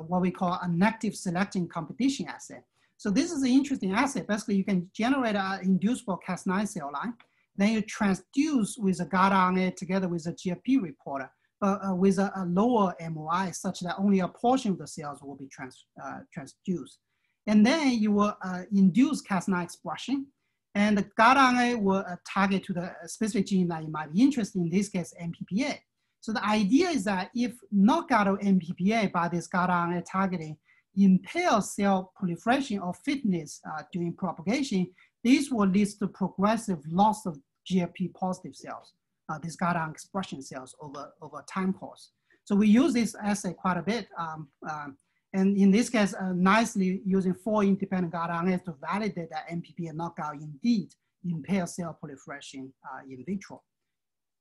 B: what we call a negative selecting competition assay. So this is an interesting assay. Basically, you can generate an inducible Cas9 cell line then you transduce with a GATA RNA together with a GFP reporter, but uh, with a, a, lower MOI such that only a portion of the cells will be trans, uh, transduced. And then you will uh, induce Cas9 expression, and the GATA RNA will uh, target to the specific gene that you might be interested in, in this case, MPPA. So the idea is that if knockout of MPPA by this GATA RNA targeting impairs cell proliferation or fitness uh, during propagation, this will lead to progressive loss of GFP positive cells, uh, these GATA expression cells over, over time course. So we use this assay quite a bit. Um, um, and in this case, uh, nicely using four independent GATA RNAs to validate that MPP knockout indeed impairs cell proliferation uh, in vitro.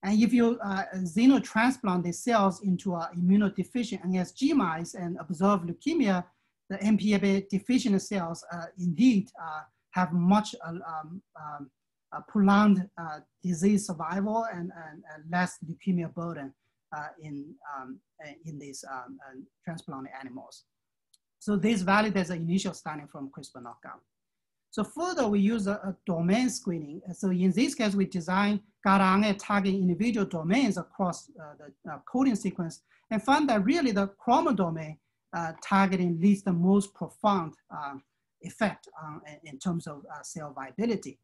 B: And if you uh, xenotransplant the cells into an immunodeficient NSG mice and observe leukemia, the MPA deficient cells uh, indeed uh, have much uh, um, um, prolonged uh, disease survival and, and, and, less leukemia burden in, um, in these um, transplanted animals. So this validates the initial study from CRISPR knockout. So further, we use a, a, domain screening. So in this case, we design GATA targeting individual domains across uh, the uh, coding sequence and found that really the chromodomain uh, targeting leads the most profound um, effect in terms of uh, cell viability.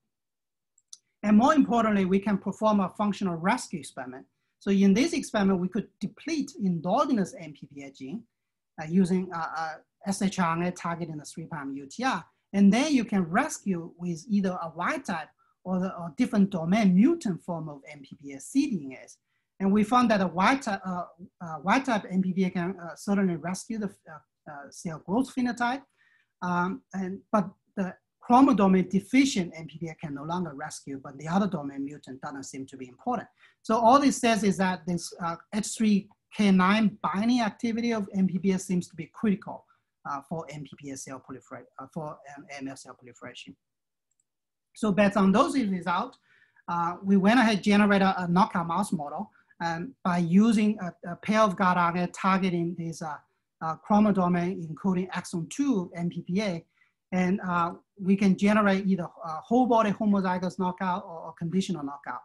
B: And more importantly, we can perform a functional rescue experiment. So in this experiment, we could deplete endogenous MPPA gene uh, using uh, uh, shRNA targeting the 3' UTR. And then you can rescue with either a wild type or, the, or different domain mutant form of MPPA cDNAs. And we found that a wild type, uh, uh, type MPPA can uh, certainly rescue the uh, uh, cell growth phenotype, um, and, but the chromodomain deficient MPPA can no longer rescue, but the other domain mutant doesn't seem to be important. So all this says is that this uh, H3K9 binding activity of MPPA seems to be critical uh, for MPPA cell proliferation, uh, for um, AML cell proliferation. So based on those results, uh, we went ahead generated a, knockout mouse model um, by using a, a pair of GATA targeting this uh, uh, chromodomain including exon 2 MPPA, and uh, we can generate either whole body homozygous knockout or, or, conditional knockout.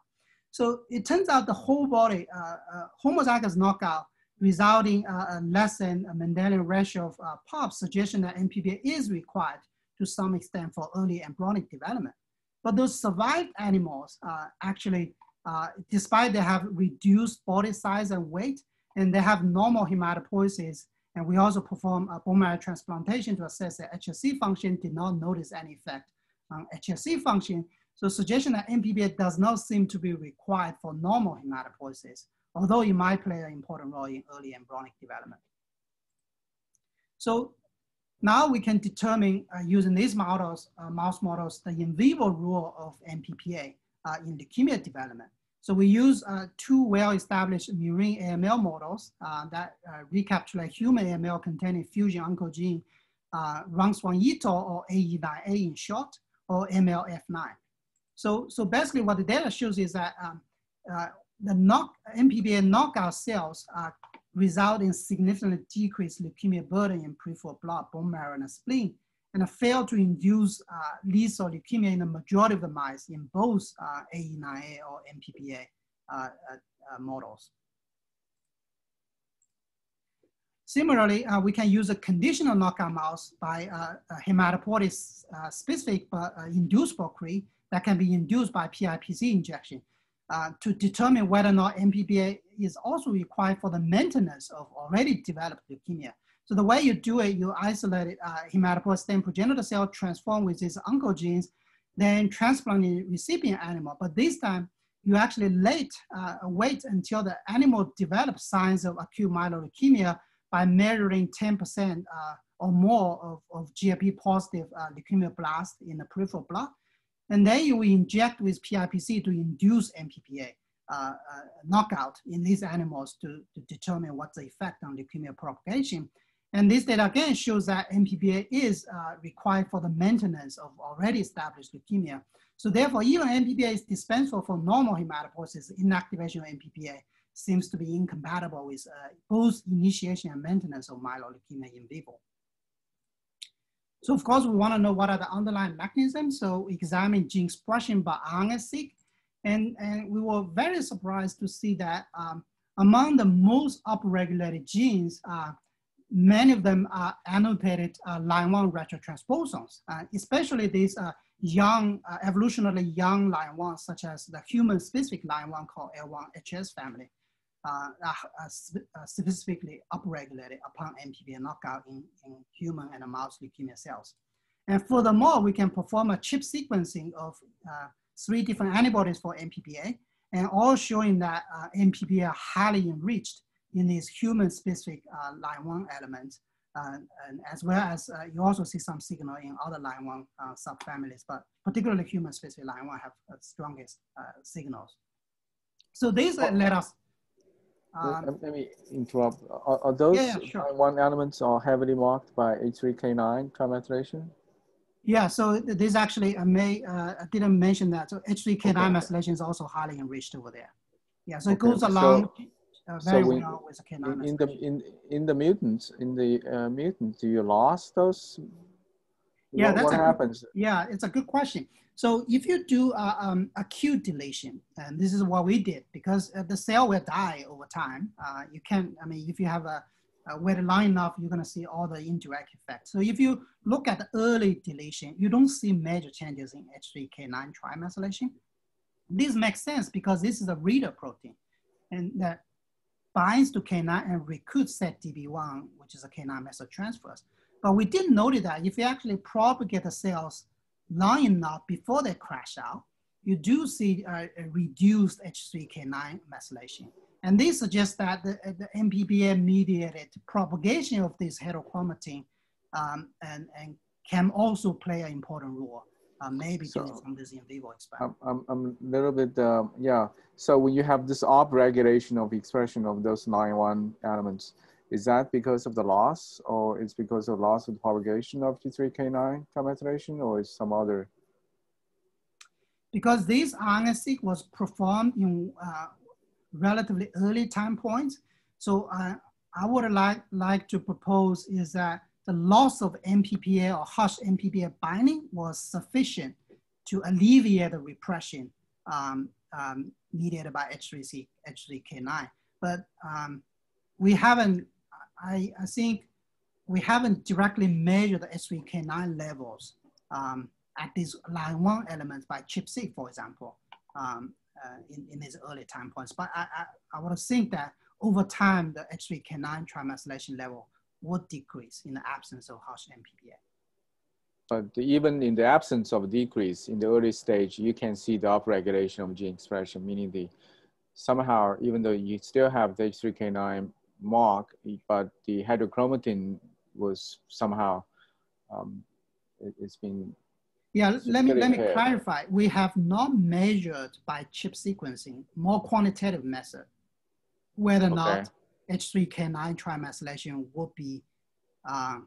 B: So it turns out the whole body uh, uh, homozygous knockout resulting uh, less than a Mendelian ratio of uh, POPs suggestion that MPPA is required to some extent for early embryonic development. But those survived animals actually, despite they have reduced body size and weight, and they have normal hematopoiesis and we also perform a bone marrow transplantation to assess the HSC function, did not notice any effect on HSC function. So suggestion that MPPA does not seem to be required for normal hematopoiesis, although it might play an important role in early embryonic development. So now we can determine uh, using these models, uh, mouse models, the in vivo role of MPPA uh, in leukemia development. So we use uh, two well-established murine AML models uh, that uh, recapitulate human AML containing fusion oncogene uh, RUNX1 or AE9A in short, or MLF9. So, so basically what the data shows is that um, the knock, MPBA knockout cells uh, result in significantly decreased leukemia burden in peripheral blood, bone marrow, and spleen, and fail to induce uh, lethal leukemia in the majority of the mice in both uh, AE9A or MPBA uh, uh, uh, models. Similarly, uh, we can use a conditional knockout mouse by hematopoiesis uh, specific but inducible CRE that can be induced by PIPC injection uh, to determine whether or not MPBA is also required for the maintenance of already developed leukemia. So the way you do it, you isolate uh, hematopoietic stem progenitor cell, transform with these oncogenes, then transplant in recipient animal. But this time, you actually late, uh, wait until the animal develops signs of acute myeloid leukemia by measuring 10% uh, or more of, of GFP positive uh, leukemia blast in the peripheral blood. And then you inject with PIPC to induce MPPA uh, uh, knockout in these animals to, to determine what's the effect on leukemia propagation. And this data again shows that MPPA is uh, required for the maintenance of already established leukemia. So therefore, even MPPA is dispensable for normal hematopoiesis, inactivation of MPPA seems to be incompatible with uh, both initiation and maintenance of myeloid leukemia in vivo. So of course, we want to know what are the underlying mechanisms. So we examine gene expression by RNA-seq. And, and we were very surprised to see that um, among the most upregulated genes, uh, many of them are annotated uh, line one retrotransposons, uh, especially these uh, young, uh, evolutionarily young line ones, such as the human specific line one called L1HS family. Uh, uh, specifically upregulated upon MPBA knockout in, in human and mouse leukemia cells. And furthermore, we can perform a chip sequencing of uh, three different antibodies for MPBA, and all showing that uh, MPBA are highly enriched in these human-specific uh, line one elements, uh, and as well as uh, you also see some signal in other line one subfamilies, but particularly human-specific line one have the strongest signals. So these let us
A: um, Let me interrupt. Are, are those yeah, yeah, sure. one elements are heavily marked by H3K9 trimethylation?
B: Yeah, so this actually, I may, uh, I didn't mention that. So H3K9 okay. methylation is also highly enriched over there. Yeah, so it goes along so, uh, very so well with the K9
A: in, the in in the mutants in the uh, mutants, do you lost those?
B: Yeah,
A: what,
B: that's
A: what happens?
B: Yeah, it's a good question. So if you do uh, um, acute deletion, and this is what we did, because uh, the cell will die over time. Uh, you can, I mean, if you have a, a wait long enough, you're gonna see all the indirect effects. So if you look at the early deletion, you don't see major changes in H3K9 trimethylation. This makes sense because this is a reader protein and that binds to K9 and recruits ZDB1, which is a K9 methyltransferase. But we did notice that if you actually propagate the cells long enough before they crash out, you do see a, a reduced H3K9 methylation. And this suggests that the, the MPBA mediated propagation of this heterochromatin um, and, and can also play an important role. Uh, maybe so, doing some this in vivo experiment.
A: I'm, I'm, a little bit, uh, yeah. So when you have this up-regulation of expression of those 9-1 elements, is that because of the loss or it's because of loss of propagation of T3K9 methylation or is some other?
B: Because this RNA-seq was performed in uh, relatively early time points. So uh, I would like, like to propose is that the loss of MPBA or hush MPBA binding was sufficient to alleviate the repression um, um, mediated by H3C, H3K9. But um, we haven't I, I think we haven't directly measured the H3K9 levels um, at these line one elements by ChIP-seq, for example, um, uh, in, in these early time points. But I, I, I would think that over time, the H3K9 trimethylation level would decrease in the absence of harsh MPBA.
A: But even in the absence of decrease in the early stage, you can see the upregulation of gene expression, meaning the somehow, even though you still have the H3K9 mark, but the heterochromatin was somehow, um, it, has been.
B: Yeah, let me, let me clarify. We have not measured by chip sequencing, more quantitative method, whether or not H3K9 trimethylation would be uh,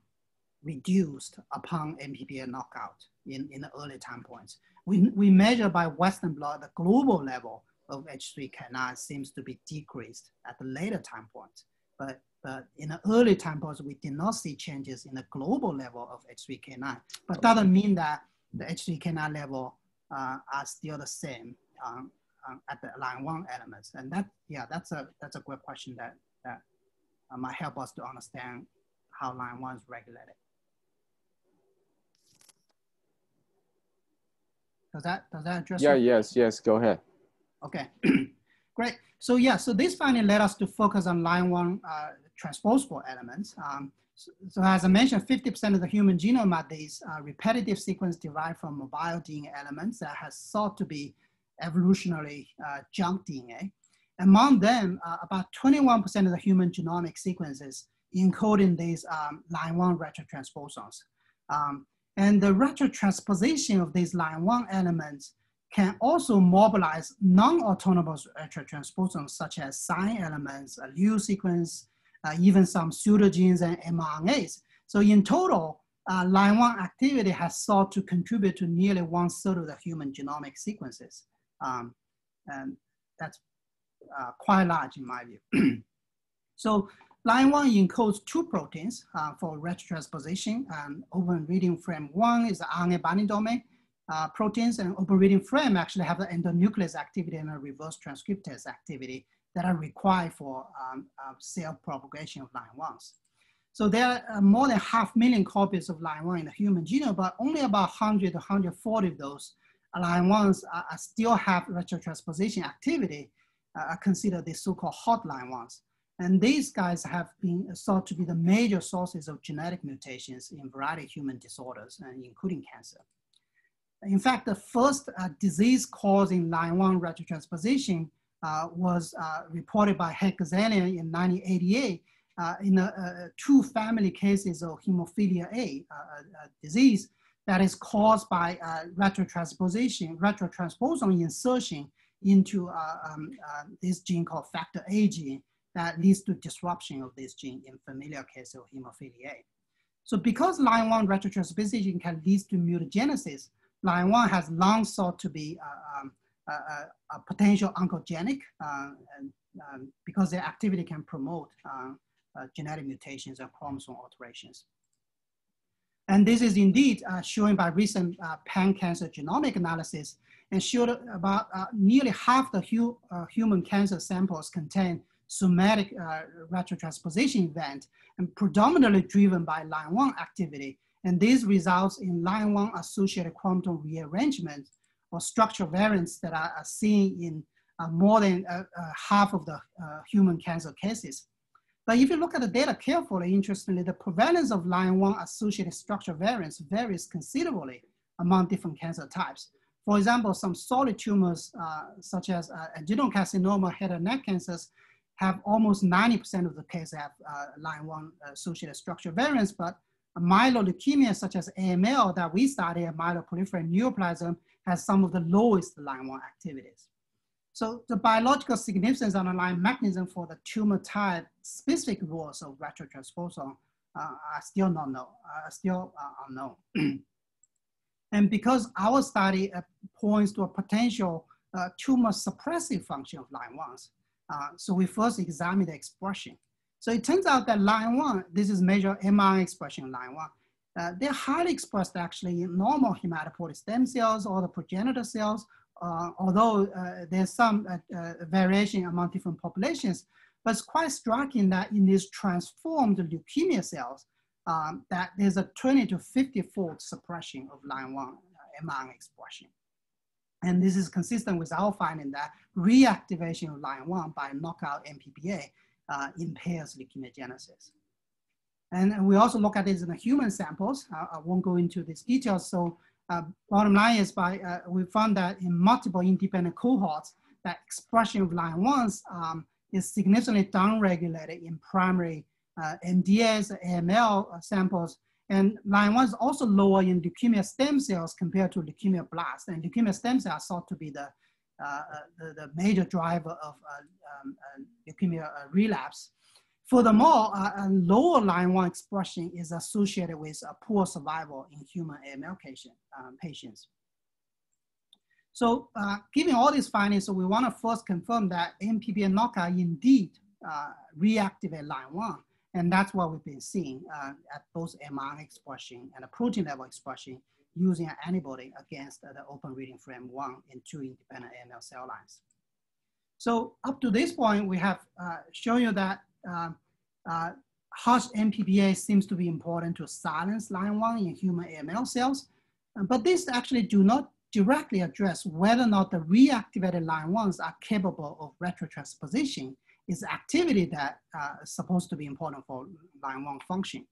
B: reduced upon MPPA knockout in, in the early time points. We, we measure by Western blot the global level of H3K9 seems to be decreased at the later time points. But, but in the early time points, we did not see changes in the global level of H3K9. But doesn't mean that the H3K9 level uh, are still the same um, um, at the line one elements. And that, yeah, that's a, that's a good question that, that uh, might help us to understand how line one is regulated. Does that, does that address?
A: Yeah, yes, yes, go ahead.
B: Okay, [CLEARS THROAT] great. So yeah, so this finding led us to focus on line one uh, transposable elements. Um, so, so as I mentioned, 50% of the human genome are these uh, repetitive sequence derived from mobile DNA elements that has thought to be evolutionarily uh, junk DNA. Among them, uh, about 21% of the human genomic sequences encoding these um, line one retrotransposons. Um, and the retrotransposition of these line one elements can also mobilize non-autonomous retrotransposons such as sign elements, a allele sequence, uh, even some pseudogenes and mRNAs. So in total, uh, line one activity has sought to contribute to nearly one third of the human genomic sequences. Um, and that's uh, quite large in my view. [CLEARS THROAT] so line one encodes two proteins uh, for retrotransposition. Um, open reading frame one is the RNA binding domain, uh, proteins and open reading frame actually have the endonuclease activity and a reverse transcriptase activity that are required for um, uh, cell propagation of line ones. So there are uh, more than half million copies of line one in the human genome, but only about 100 to 140 of those line ones still have retrotransposition activity, uh, are considered the so-called hot line ones. And these guys have been thought to be the major sources of genetic mutations in variety of human disorders, uh, including cancer. In fact, the first uh, disease causing line 1 retrotransposition uh, was uh, reported by Hekazanian in 1988 uh, in two family cases of hemophilia A disease that is caused by retrotransposition, retrotransposon insertion into um, this gene called factor A gene that leads to disruption of this gene in familial case of hemophilia A. So because line 1 retrotransposition can lead to mutagenesis, line 1 has long thought to be uh, um, a, a, potential oncogenic uh, and, um, because their activity can promote uh, uh genetic mutations and chromosome alterations. And this is indeed uh, shown by recent uh, pan-cancer genomic analysis and showed about nearly half the hu human cancer samples contain somatic retrotransposition event and predominantly driven by line 1 activity and this results in line one associated chromosome rearrangement or structural variants that are, are seen in uh, more than uh, uh, half of the uh, human cancer cases. But if you look at the data carefully, interestingly, the prevalence of line one associated structural variants varies considerably among different cancer types. For example, some solid tumors, uh, such as uh, adenocarcinoma, head and neck cancers, have almost 90% of the cases have line one associated structural variants, but myeloleukemia such as AML that we study at myeloproliferative neoplasm has some of the lowest line one activities. So the biological significance and the underlying mechanism for the tumor type specific roles of retrotransposon uh, are still not known, still uh, unknown. [CLEARS THROAT] and because our study uh, points to a potential uh, tumor suppressive function of line ones, uh, so we first examine the expression. So it turns out that line one, this is major mRNA expression in line one. Uh, they're highly expressed actually in normal hematopoietic stem cells or the progenitor cells, uh, although uh, there's some uh, uh, variation among different populations. But it's quite striking that in these transformed leukemia cells, um, that there's a 20 to 50 fold suppression of line one uh, mRNA expression. And this is consistent with our finding that reactivation of line one by knockout MPPA uh, impairs leukemogenesis. And we also look at this in the human samples. Uh, I won't go into these details. So uh, bottom line is by, uh, we found that in multiple independent cohorts, that expression of line ones um, is significantly downregulated in primary uh, MDS, AML samples, And line1 is also lower in leukemia stem cells compared to leukemia blast. And leukemia stem cells are thought to be the, the, the, major driver of uh, um, uh, leukemia relapse. Furthermore, a lower line1 expression is associated with a poor survival in human AML patient, um, patients. So uh, given all these findings, so we want to first confirm that MPBN knockout indeed uh, reactivate line one. And that's what we've been seeing uh, at both mRNA expression and a protein level expression using an antibody against the open reading frame one in two independent AML cell lines. So up to this point, we have uh, shown you that uh, uh, hush MPBA seems to be important to silence line one in human AML cells, but these actually do not directly address whether or not the reactivated line ones are capable of retrotransposition is activity that uh, is supposed to be important for line one function.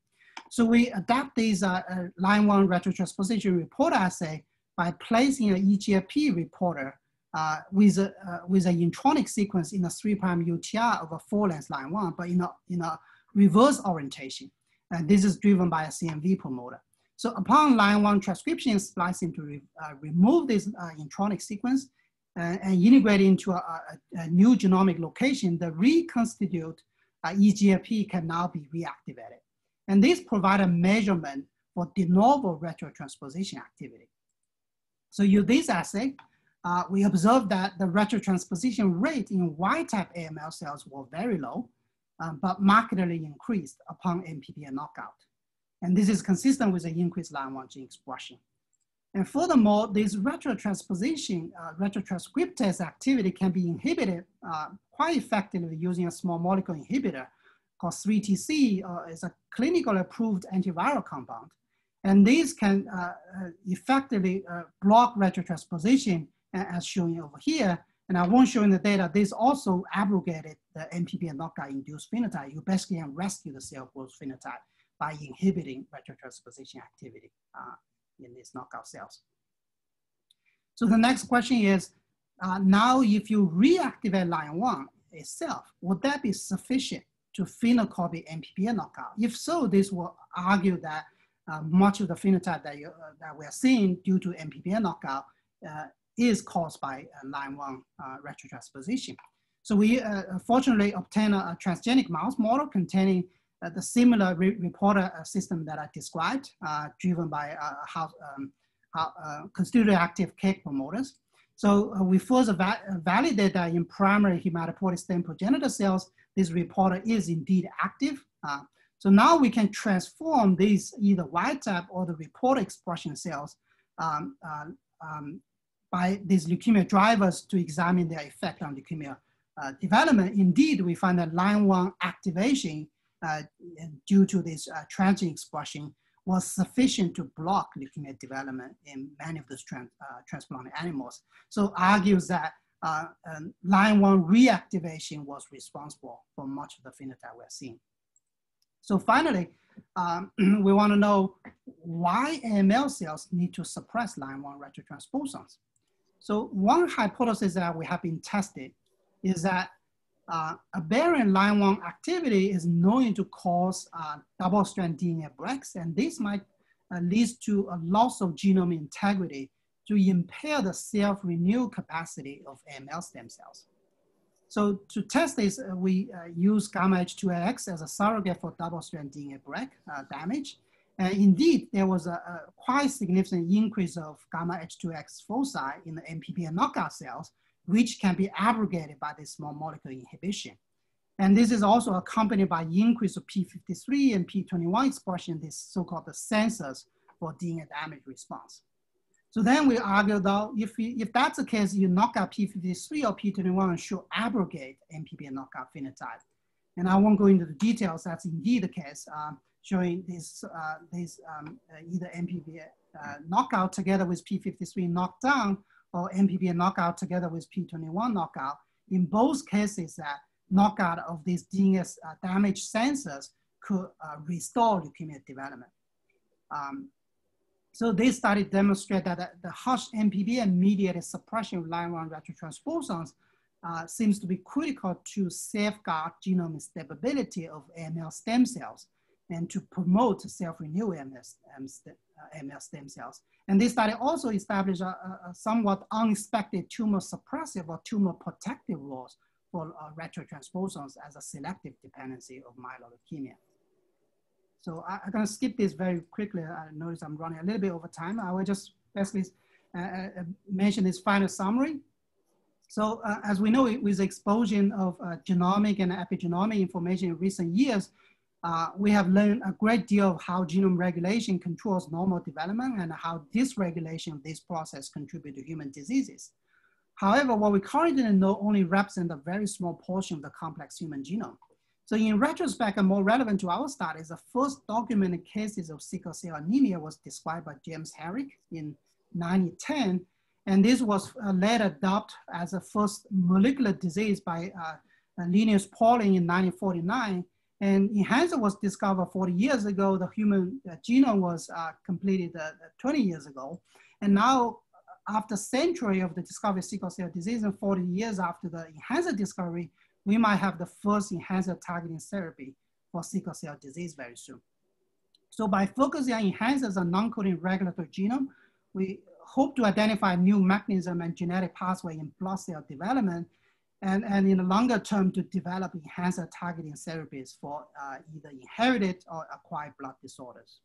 B: So we adapt these uh, uh, line one retrotransposition report assay by placing an EGFP reporter uh, with, a, uh, with an intronic sequence in a three prime UTR of a four length line one, but in a, in a reverse orientation. And this is driven by a CMV promoter. So upon line one transcription splicing to re, uh, remove this uh, intronic sequence uh, and integrate into a, a, a, new genomic location, the reconstitute EGFP can now be reactivated. And this provide a measurement for de novo retrotransposition activity. So use this assay, uh, we observed that the retrotransposition rate in Y-type AML cells were very low, um, but markedly increased upon MPBN knockout. And this is consistent with the increased line1 gene expression. And furthermore, this retrotransposition, uh, retrotranscriptase activity can be inhibited uh, quite effectively using a small molecule inhibitor called 3TC, uh, is a clinically approved antiviral compound. And these can uh, uh effectively uh, block retrotransposition as shown over here. And I won't show in the data, this also abrogated the MPB knockout induced phenotype. You basically can rescue the cell growth phenotype by inhibiting retrotransposition activity uh, in these knockout cells. So the next question is, uh, now if you reactivate line one itself, would that be sufficient to phenocopy MPBN knockout? If so, this will argue that uh, much of the phenotype that, you, uh, that we are seeing due to MPBN knockout uh, is caused by uh, line one retrotransposition. So we fortunately obtained a, a transgenic mouse model containing uh, the similar re reporter uh, system that I described, uh, driven by how, um, how constitutively active cake promoters. So we first va validate that in primary hematopoietic stem progenitor cells, this reporter is indeed active. so now we can transform these either wild type or the reporter expression cells um, um, by these leukemia drivers to examine their effect on leukemia uh, development. Indeed, we find that line one activation uh, due to this uh, transgene expression was sufficient to block leukemia development in many of those trans, uh, transplanted animals. So argues that uh, line one reactivation was responsible for much of the phenotype we're seeing. So finally, um, [CLEARS THROAT] we want to know why AML cells need to suppress line one retrotransposons. So one hypothesis that we have been tested is that uh, aberrant line one activity is known to cause uh, double-strand DNA breaks, and this might uh, lead to a loss of genome integrity to impair the self-renew capacity of AML stem cells. So to test this, uh, we uh, use gamma H2AX as a surrogate for double-strand DNA break uh, damage. And indeed, there was a, a, quite significant increase of gamma H2AX foci in the MPB knockout cells, which can be abrogated by this small molecule inhibition. And this is also accompanied by increase of P53 and P21 expression, this so-called the sensors for DNA damage response. So then we argue though, if, if that's the case, you knock out P53 or P21 should abrogate MPB knockout phenotype. And I won't go into the details, that's indeed the case, um, showing this, uh, this um, uh, either MPB uh, knockout together with P53 knockdown or MPB knockout together with P21 knockout. In both cases, that knockout of these DNA uh, damage sensors could uh, restore leukemia development. Um, so this study demonstrate that the, harsh Hush MPB mediated suppression of line one retrotransposons uh, seems to be critical to safeguard genome stability of AML stem cells. and to promote self-renewing MS, MS, uh, stem cells. And this study also established a, a, somewhat unexpected tumor suppressive or tumor protective roles for uh, retrotransposons as a selective dependency of myeloid leukemia. So I, am gonna skip this very quickly. I notice I'm running a little bit over time. I will just basically uh, uh, mention this final summary. So uh, as we know, with the explosion of uh, genomic and epigenomic information in recent years, uh, we have learned a great deal of how genome regulation controls normal development and how dysregulation of this process contribute to human diseases. However, what we currently know only represents a very small portion of the complex human genome. So in retrospect, and more relevant to our studies, the first documented cases of sickle cell anemia was described by James Herrick in 1910. And this was uh, later adopted as a first molecular disease by uh, Linus Pauling in 1949. And enhancer was discovered 40 years ago. The human uh, genome was uh, completed uh, 20 years ago. And now, after a century of the discovery of sickle cell disease and 40 years after the enhancer discovery, we might have the first enhancer targeting therapy for sickle cell disease very soon. So by focusing on enhancers and non-coding regulatory genome, we hope to identify new mechanism and genetic pathway in blood cell development and, and in the longer term to develop enhancer targeting therapies for uh, either inherited or acquired blood disorders.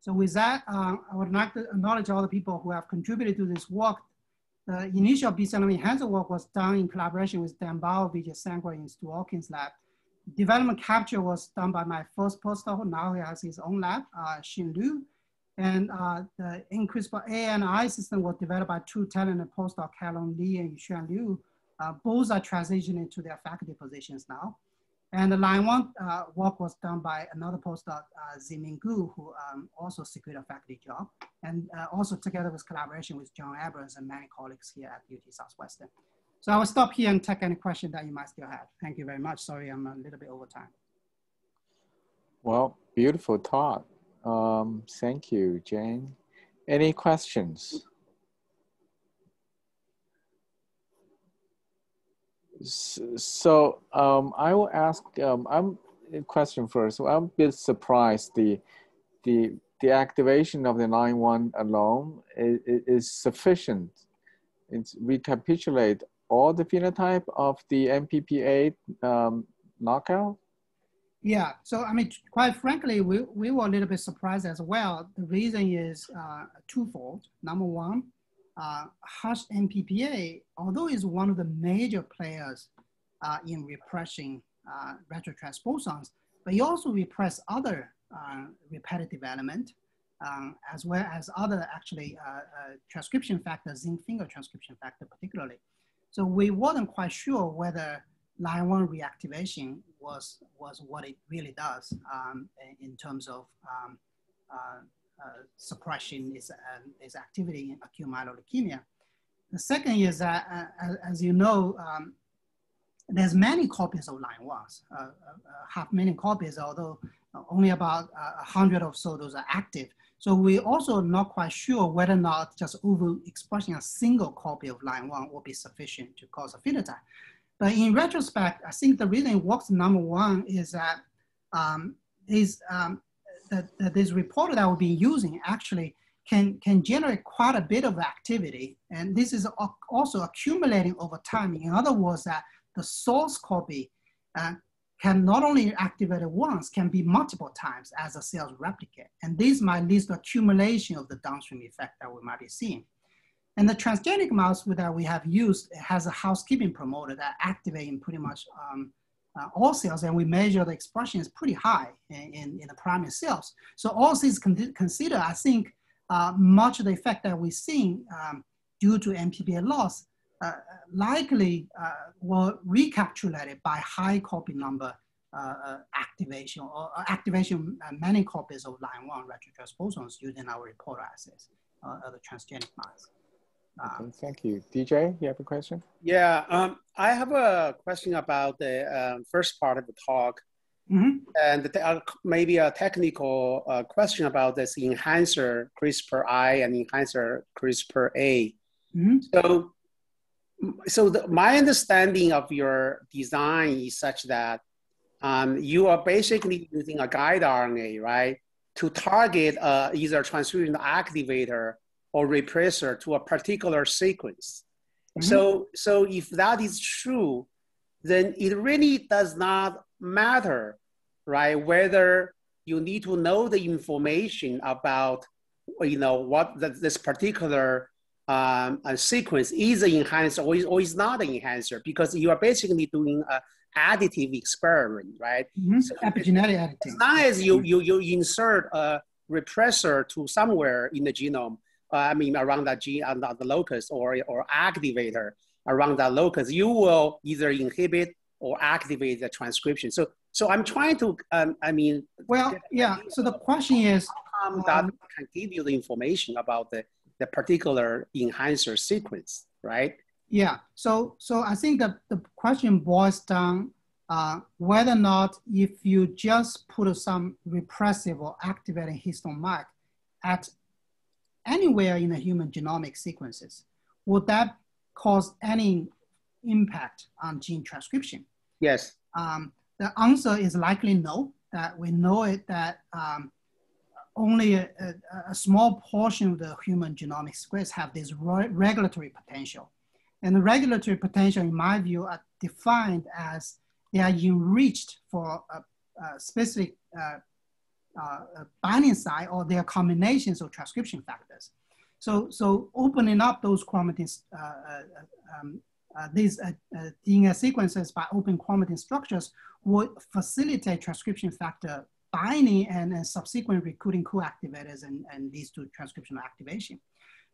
B: So with that, uh, I would like to acknowledge all the people who have contributed to this work. The initial B-cell enhancer work was done in collaboration with Dan Bao, Vijay Sangwar in Stu Hawkins lab. Development capture was done by my first postdoc, now he has his own lab, uh, Xin Liu. And uh, the CRISPR A and I system was developed by two talented postdoc, Callum Lee and Xuan Liu. Uh, both are transitioning to their faculty positions now. And the line one uh, work was done by another postdoc, uh, Ziming Gu, who um, also secured a faculty job. And uh, also together with collaboration with John Abrams and many colleagues here at UT Southwestern. So I will stop here and take any question that you might still have. Thank you very much. Sorry, I'm a little bit over time.
A: Well, beautiful talk. Um, thank you, Jane. Any questions? So um, I will ask. Um, I'm a question first. So I'm a bit surprised. The the the activation of the nine one alone is, is sufficient. It's recapitulate all the phenotype of the MPP8 um, knockout.
B: Yeah. So I mean, quite frankly, we we were a little bit surprised as well. The reason is uh, twofold. Number one uh, Hush MPPA, although is one of the major players uh, in repressing uh, retrotransposons, but it also repress other uh, repetitive element, um, as well as other actually uh, uh, transcription factors, zinc finger transcription factor particularly. So we wasn't quite sure whether line one reactivation was, was what it really does um, in terms of um, uh, suppression is, um, is activity in acute myeloid leukemia. The second is that, uh, as you know, um, there's many copies of line ones, uh, half million copies, although only about a hundred or so those are active. So we also not quite sure whether or not just overexpressing a single copy of line one will be sufficient to cause a phenotype. But in retrospect, I think the reason it works number one is that um, is um, that, that this reporter that we've been using actually can, can generate quite a bit of activity. And this is also accumulating over time. In other words, that the source copy uh, can not only activate it once, can be multiple times as a cells replicate. And this might lead to accumulation of the downstream effect that we might be seeing. And the transgenic mouse that we have used has a housekeeping promoter that activating pretty much um, uh, all cells and we measure the expression is pretty high in, in, in the primary cells. So all these con consider, I think, uh, much of the effect that we're seeing um, due to MPPA loss uh, likely uh, were recapitulated by high copy number uh, uh, activation or activation many copies of line one retrotransposons using our reporter assays, uh, the transgenic mice.
A: Okay, thank you. DJ, you have a question?
D: Yeah, um, I have a question about the uh, first part of the talk. Mm-hmm. And the, uh, maybe a technical uh, question about this enhancer CRISPR-I and enhancer CRISPR-A. Mm-hmm. So, so the, my understanding of your design is such that um, you are basically using a guide RNA, right, to target uh, either transcription activator or repressor to a particular sequence. Mm-hmm. So, so if that is true, then it really does not matter, right, whether you need to know the information about, you know, what the, this particular um, sequence is an enhancer or is, or is not an enhancer because you are basically doing a additive experiment, right?
B: Mm-hmm. So Epigenetic additive.
D: As long as you, you, you insert a repressor to somewhere in the genome, uh, I mean, around that gene, uh, the locus or, or activator around that locus, you will either inhibit or activate the transcription. So, so I'm trying to, um, I mean.
B: Well, yeah, so the question is.
D: Um, that can give you the information about the, the particular enhancer sequence, right?
B: Yeah, so so I think that the question boils down uh, whether or not if you just put some repressive or activating histone mark at anywhere in the human genomic sequences, would that cause any impact on gene transcription?
D: Yes.
B: Um, the answer is likely no, that we know it that um, only a, a, a, small portion of the human genomic squares have this re regulatory potential. And the regulatory potential, in my view, are defined as they are enriched for a, a specific uh, binding site or their combinations of transcription factors. So, so opening up those chromatin, uh, uh um, uh, these uh, DNA sequences by open chromatin structures would facilitate transcription factor binding and, and subsequent recruiting co-activators and, and leads to transcriptional activation.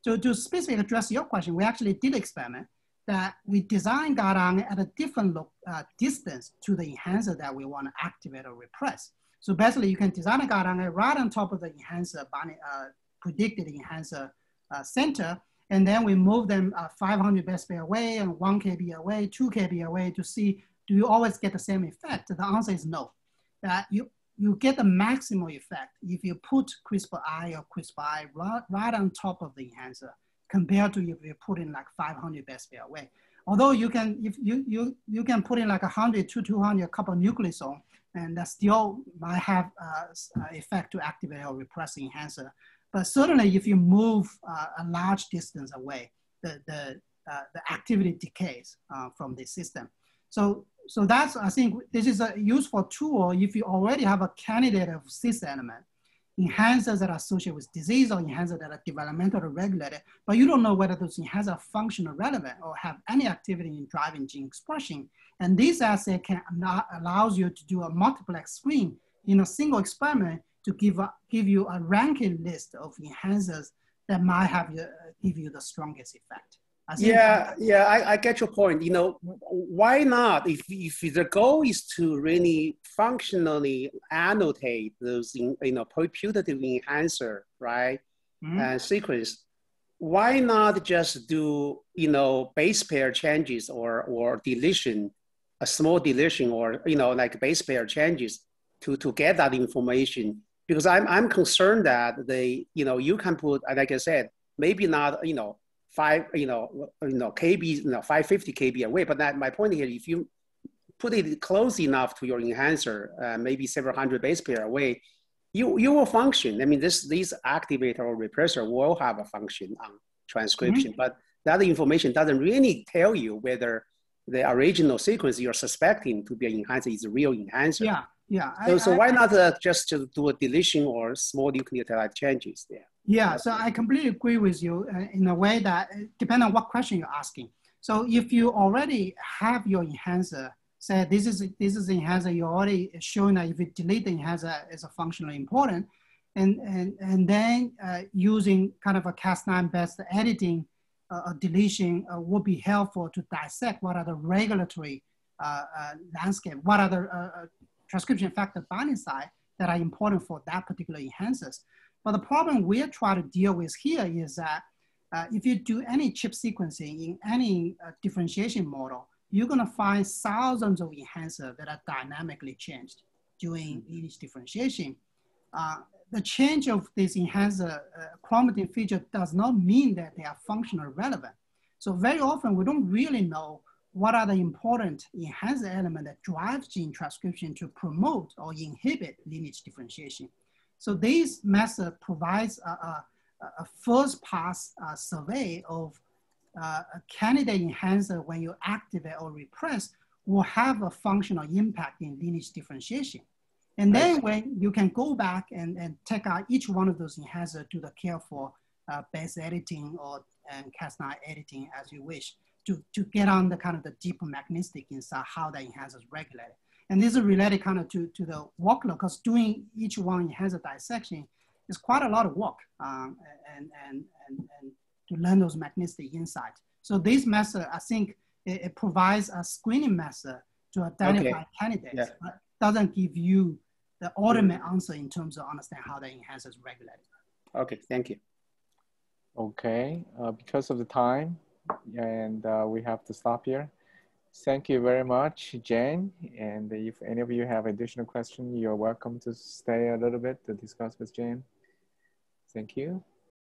B: So to specifically address your question, we actually did experiment that we designed GARDAN at a different uh, distance to the enhancer that we want to activate or repress. So basically you can design a GARDAN right on top of the enhancer, uh, predicted enhancer uh, center, and then we move them uh, 500 base pair away and 1 kb away, 2 kb away to see, do you always get the same effect? The answer is no. That you, you get the maximal effect if you put CRISPR-I or CRISPR-I right, right on top of the enhancer compared to if you put in like 500 base pair away. Although you can, if you, you, you can put in like 100 to 200 couple nucleosome, and that still might have uh, uh, effect to activate or repress enhancer. But certainly if you move uh, a large distance away, the, the, the activity decays from the system. So, so that's, I think this is a useful tool if you already have a candidate of cis element enhancers that are associated with disease or enhancers that are developmental or regulated, but you don't know whether those enhancers are functional relevant or have any activity in driving gene expression. And this assay can allows you to do a multiplex screen in a single experiment to give, a, give you a ranking list of enhancers that might have uh, give you the strongest effect
D: yeah, yeah, I, I get your point. You know, why not? If, if the goal is to really functionally annotate those, in, you know, putative enhancer, right, mm-hmm. and sequence, why not just do, you know, base pair changes or, or deletion, a small deletion or, you know, like base pair changes to, to get that information? Because I'm, I'm concerned that they, you know, you can put, like I said, maybe not, you know, five, you know, you know, KB, you know, 550 KB away. But that, my point here, if you put it close enough to your enhancer, uh, maybe several hundred base pair away, you, you will function. I mean, this, this activator or repressor will have a function on transcription, mm-hmm. but that information doesn't really tell you whether the original sequence you're suspecting to be an enhancer is a real enhancer.
B: Yeah, yeah.
D: So, I, so why I, not uh, just to do a deletion or small nucleotide changes there?
B: Yeah, so I completely agree with you uh, in a way that uh, depending on what question you're asking. So if you already have your enhancer, say this is this is enhancer, you already showing that if you delete the enhancer it's a functionally important, and and and then uh, using kind of a Cas9 based editing uh, deletion uh, would be helpful to dissect what are the regulatory uh, landscape, what are the transcription factor binding site that are important for that particular enhancers. But the problem we're trying to deal with here is that uh, if you do any chip sequencing in any uh, differentiation model, you're gonna find thousands of enhancers that are dynamically changed during mm-hmm. each differentiation. Uh, the change of this enhancer uh, chromatin feature does not mean that they are functional relevant. So very often we don't really know what are the important enhancer element that drives gene transcription to promote or inhibit lineage differentiation. So this method provides a, a, a first pass uh, survey of uh, a candidate enhancer when you activate or repress will have a functional impact in lineage differentiation. And then when you can go back and, and take out each one of those enhancers to the careful uh, base editing or and Cas9 editing as you wish to, to get on the kind of the deeper mechanistic inside how the enhancer is regulated. And this is related kind of to, to the workload because doing each one enhancer dissection is quite a lot of work um, and, and, and, and to learn those mechanistic insights. So this method, I think it, it provides a screening method to identify okay. candidates, yeah. but doesn't give you the ultimate answer in terms of understand how the enhancer is regulated.
D: Okay, thank you.
A: Okay, uh, because of the time, and uh, we have to stop here. Thank you very much, Jane. And if any of you have additional questions, you're welcome to stay a little bit to discuss with Jane. Thank you.